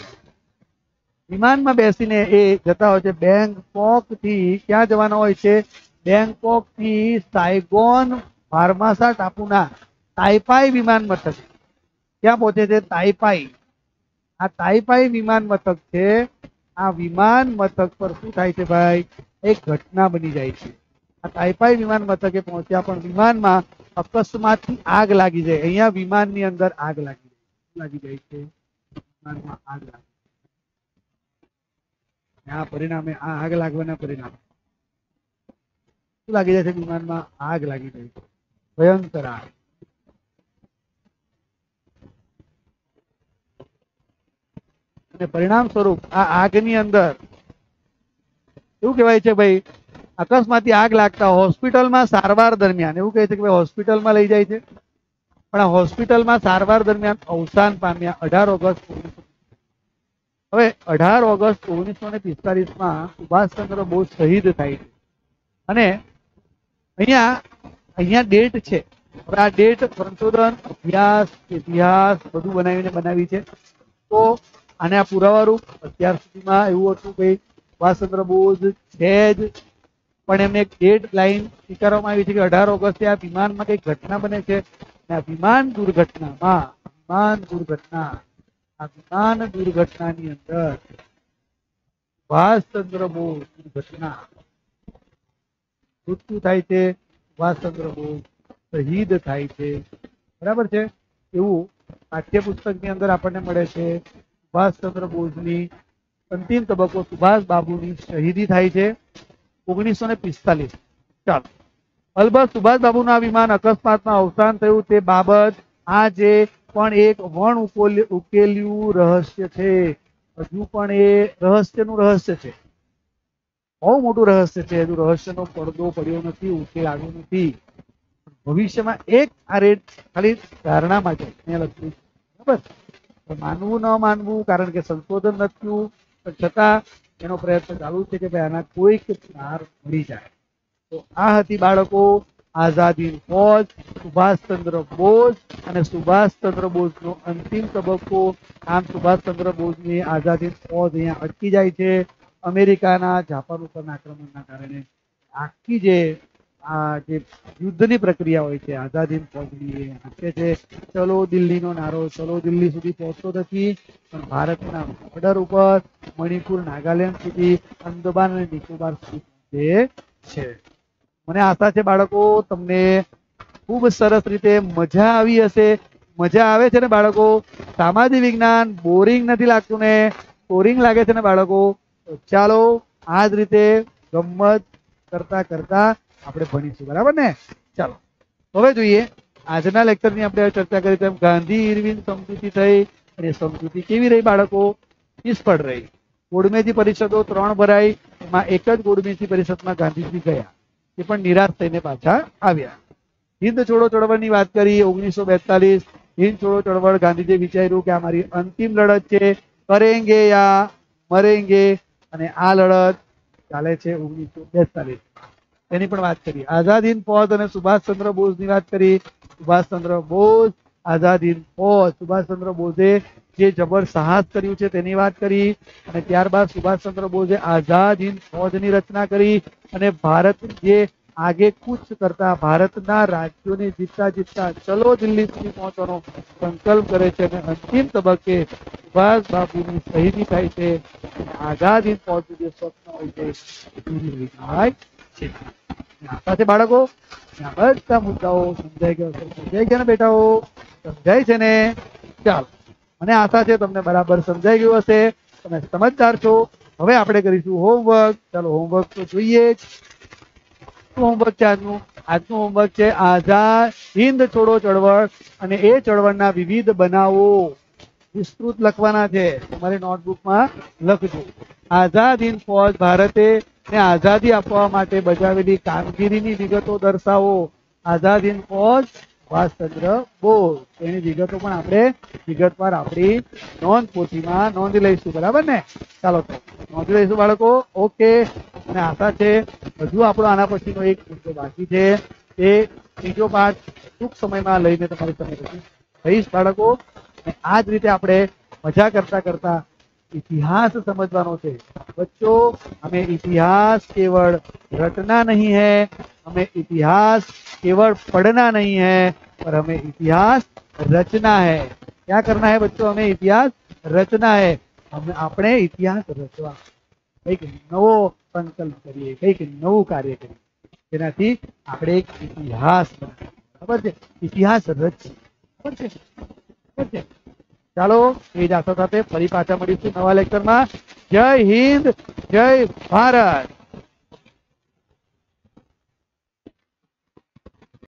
વિમાનમાં બેસીને એ જતા હોય છે. બેંગકોકથી ક્યાં જવાના હોય છે? બેંગકોકથી સાયગોન ફાર્માસા ટાપુના તાઇપાઈ વિમાન મથક. ક્યાં પહોંચે છે? તાઇપાઈ. આ તાઇપાઈ વિમાન મથક છે. આ વિમાન મથક પર શું થાય છે ભાઈ? એક ઘટના બની જાય છે. આ તાઇપાઈ વિમાન મથકે પહોંચ્યા પણ વિમાનમાં અકસ્માતથી આગ લાગી જાય. અહીંયા વિમાનની અંદર આગ લાગી લાગી જાય છે? વિમાનમાં આગ લાગી આ પરિણામે આ આગ લાગવાના પરિણામે. શું લાગી જાય વિમાનમાં આગ લાગી જાય ભયંકર આગ. અને પરિણામ સ્વરૂપ આ આગની અંદર એવું કહેવાય છે ભાઈ અકસ્માતથી આગ લાગતા હોસ્પિટલમાં સારવાર દરમિયાન, એવું કહે છે કે ભાઈ હોસ્પિટલમાં લઈ જાય છે. પણ આ હોસ્પિટલમાં સારવાર દરમિયાન અવસાન પામ્યા અઢાર ઓગસ્ટ હવે અઢાર ઓગસ્ટ ઓગણીસો ને પિસ્તાલીસમાં સુભાષચંદ્ર બોઝ શહીદ થાય છે. અને અહીંયા અહીંયા ડેટ છે. હવે આ ડેટ સંશોધન, અભ્યાસ, ઇતિહાસ બધું બનાવીને બનાવી છે. તો આને આ પુરાવારૂપ અત્યાર સુધીમાં એવું હતું કે સુભાષચંદ્ર બોઝ છે જ. પણ એમને એક ડેડ લાઈન સ્વીકારવામાં આવી છે કે અઢાર ઓગસ્ટે આ વિમાનમાં કઈ ઘટના બને છે? આ વિમાન દુર્ઘટનામાં, વિમાન દુર્ઘટના આ વિમાન દુર્ઘટનાની અંદર સુભાષચંદ્ર બોઝ દુર્ઘટના. મૃત્યુ થાય છે સુભાષચંદ્ર બોઝ શહીદ થાય છે. બરાબર છે? એવું પાઠ્યપુસ્તકની અંદર આપણને મળે છે સુભાષચંદ્ર બોઝની અંતિમ તબક્કો સુભાષ બાબુની શહીદી થાય છે, ઓગણીસો ને પિસ્તાલીસ. ચાલો. અલબત્ત સુભાષ બાબુના વિમાન અકસ્માતમાં અવસાન થયું, તે બાબત આ જે પણ એક વણ ઉકેલ્યું રહસ્ય છે. હજુ પણ એ રહસ્યનું રહસ્ય છે. બહુ મોટું રહસ્ય છે. હજુ રહસ્યનો પડદો પડ્યો નથી ઉકેલ આવ્યો નથી. ભવિષ્યમાં એક આ રેટ ખાલી ધારણા માટે લખ્યું બરાબર? માનવું ન માનવું, કારણ કે સંશોધન નથી પણ છતાં એનો પ્રયત્ન ચાલુ છે કે ભાઈ આના કોઈક તાર મળી જાય. તો આ હતી બાળકો આઝાદી ફોજ સુભાષચંદ્ર બોઝ અને સુભાષચંદ્ર બોઝનો અંતિમ તબક્કો. આમ સુભાષચંદ્ર બોઝની આઝાદી ફોજ અહીંયા અટકી જાય છે. અમેરિકાના જાપાન ઉપરના આક્રમણના કારણે આખી જે, આ જે યુદ્ધની પ્રક્રિયા હોય છે, આઝાદી ફોજની એ અટકે છે. ચલો દિલ્હીનો નારો, ચલો દિલ્હી સુધી પહોંચતો નથી. પણ ભારતના બોર્ડર ઉપર મણિપુર, નાગાલેન્ડ સુધી, અંદમાન અને નિકોબાર સુધી છે. મને આશા છે બાળકો, તમને ખૂબ સરસ રીતે મજા આવી હશે. મજા આવે છે ને બાળકો? સામાજિક વિજ્ઞાન બોરિંગ નથી લાગતું ને? બોરિંગ લાગે છે ને બાળકો? ચાલો, આ જ રીતે ગમત કરતા કરતા આપણે ભણીશું, બરાબર ને? ચાલો, હવે જોઈએ. આજના લેક્ચરની આપણે ચર્ચા કરી તેમ ગાંધી, ઇરવિન સમજૂતી થઈ અને સમજૂતી કેવી રહી બાળકો? નિષ્ફળ રહી. ગોળમેજી પરિષદો ત્રણ ભરાઈ, એમાં એક જ ગોળમેજી પરિષદમાં ગાંધીજી ગયા. એ પણ નિરાશ થઈને પાછા આવ્યા. હિંદ છોડો ચળવળની વાત કરી, ઓગણીસો બેતાલીસ હિંદ છોડો ચળવળ ગાંધીજી વિચાર્યું કે આ મારી અંતિમ લડત છે. કરેંગે યા મરેંગે? અને આ લડત ચાલે છે ઓગણીસો બેતાલીસ. એની પણ વાત કરી. આઝાદ હિન્દ ફોજ અને સુભાષચંદ્ર બોઝની વાત કરી. સુભાષચંદ્ર બોઝ આઝાદ હિન્દ ફોજ સુભાષચંદ્ર બોઝે જે જબર સાહસ કર્યું છે તેની વાત કરી અને ત્યારબાદ સુભાષચંદ્ર બોઝે આઝાદ હિન્દ ફોજની રચના કરી અને ભારત જે આગે કૂચ કરતા ભારતના રાજ્યોને જીતતા જીતતા ચલો દિલ્હી સુધી પહોંચવાનો સંકલ્પ કરે છે અને અંતિમ તબક્કે સુભાષ બાબુની શહીદી થાય છે આઝાદ હિન્દ ફોજનું જે સ્વપ્ન હોય છે પૂરી થાય છે. સાથે બાળકો બધા મુદ્દાઓ સમજાઈ ગયા. સમજાઈ ગયા બેટાઓ? સમજાય છે ને? ચાલો. મને આશા છે તમને બરાબર સમજાઈ ગયું હશે. તમે સમજદાર છો. હવે આપણે કરીશું હોમવર્ક. ચાલો, હોમવર્ક તો જોઈએ હોમવર્ક છે આજનું? આજનું હોમવર્ક છે આઝાદ હિન્દ છોડો ચળવળ અને એ ચળવળના વિવિધ બનાવો. વિસ્તૃત લખવાના છે. તમારી નોટબુકમાં લખજો. આઝાદ હિન્દ ફોજ ભારતે ને આઝાદી આપવા માટે બજાવેલી કામગીરીની વિગતો દર્શાવો. આઝાદ હિન્દ ફોજ સુભાષચંદ્ર બોઝ. એની વિગતો પણ આપણે વિગતવાર આપણી નોંધ પોથીમાં નોંધી લઈશું. બરાબર ને? ચાલો તો, નોંધી લઈશું બાળકો. ઓકે અને આશા છે, હજુ આપણો આના પછીનો એક મુદ્દો બાકી છે. એ ત્રીજો પાઠ ટૂંક સમયમાં લઈને તમારી સમય થઈશ બાળકો આ જ રીતે આપણે મજા કરતા કરતા इतिहास समझवा बच्चों, हमें इतिहास केवल रटना नहीं है, हमें इतिहास केवल पढ़ना नहीं है, पर हमें इतिहास रचना है। क्या करना है बच्चों, हमें इतिहास रचना है। हमें, अपने इतिहास रचवा। कई नवो संकल्प करिए कई नव कार्य करिए। आप एक इतिहास बना खबर इतिहास रचिए ચાલો એ જ આશા સાથે ફરી પાછા મળીશું નવા લેક્ચરમાં જય હિન્દ જય ભારત.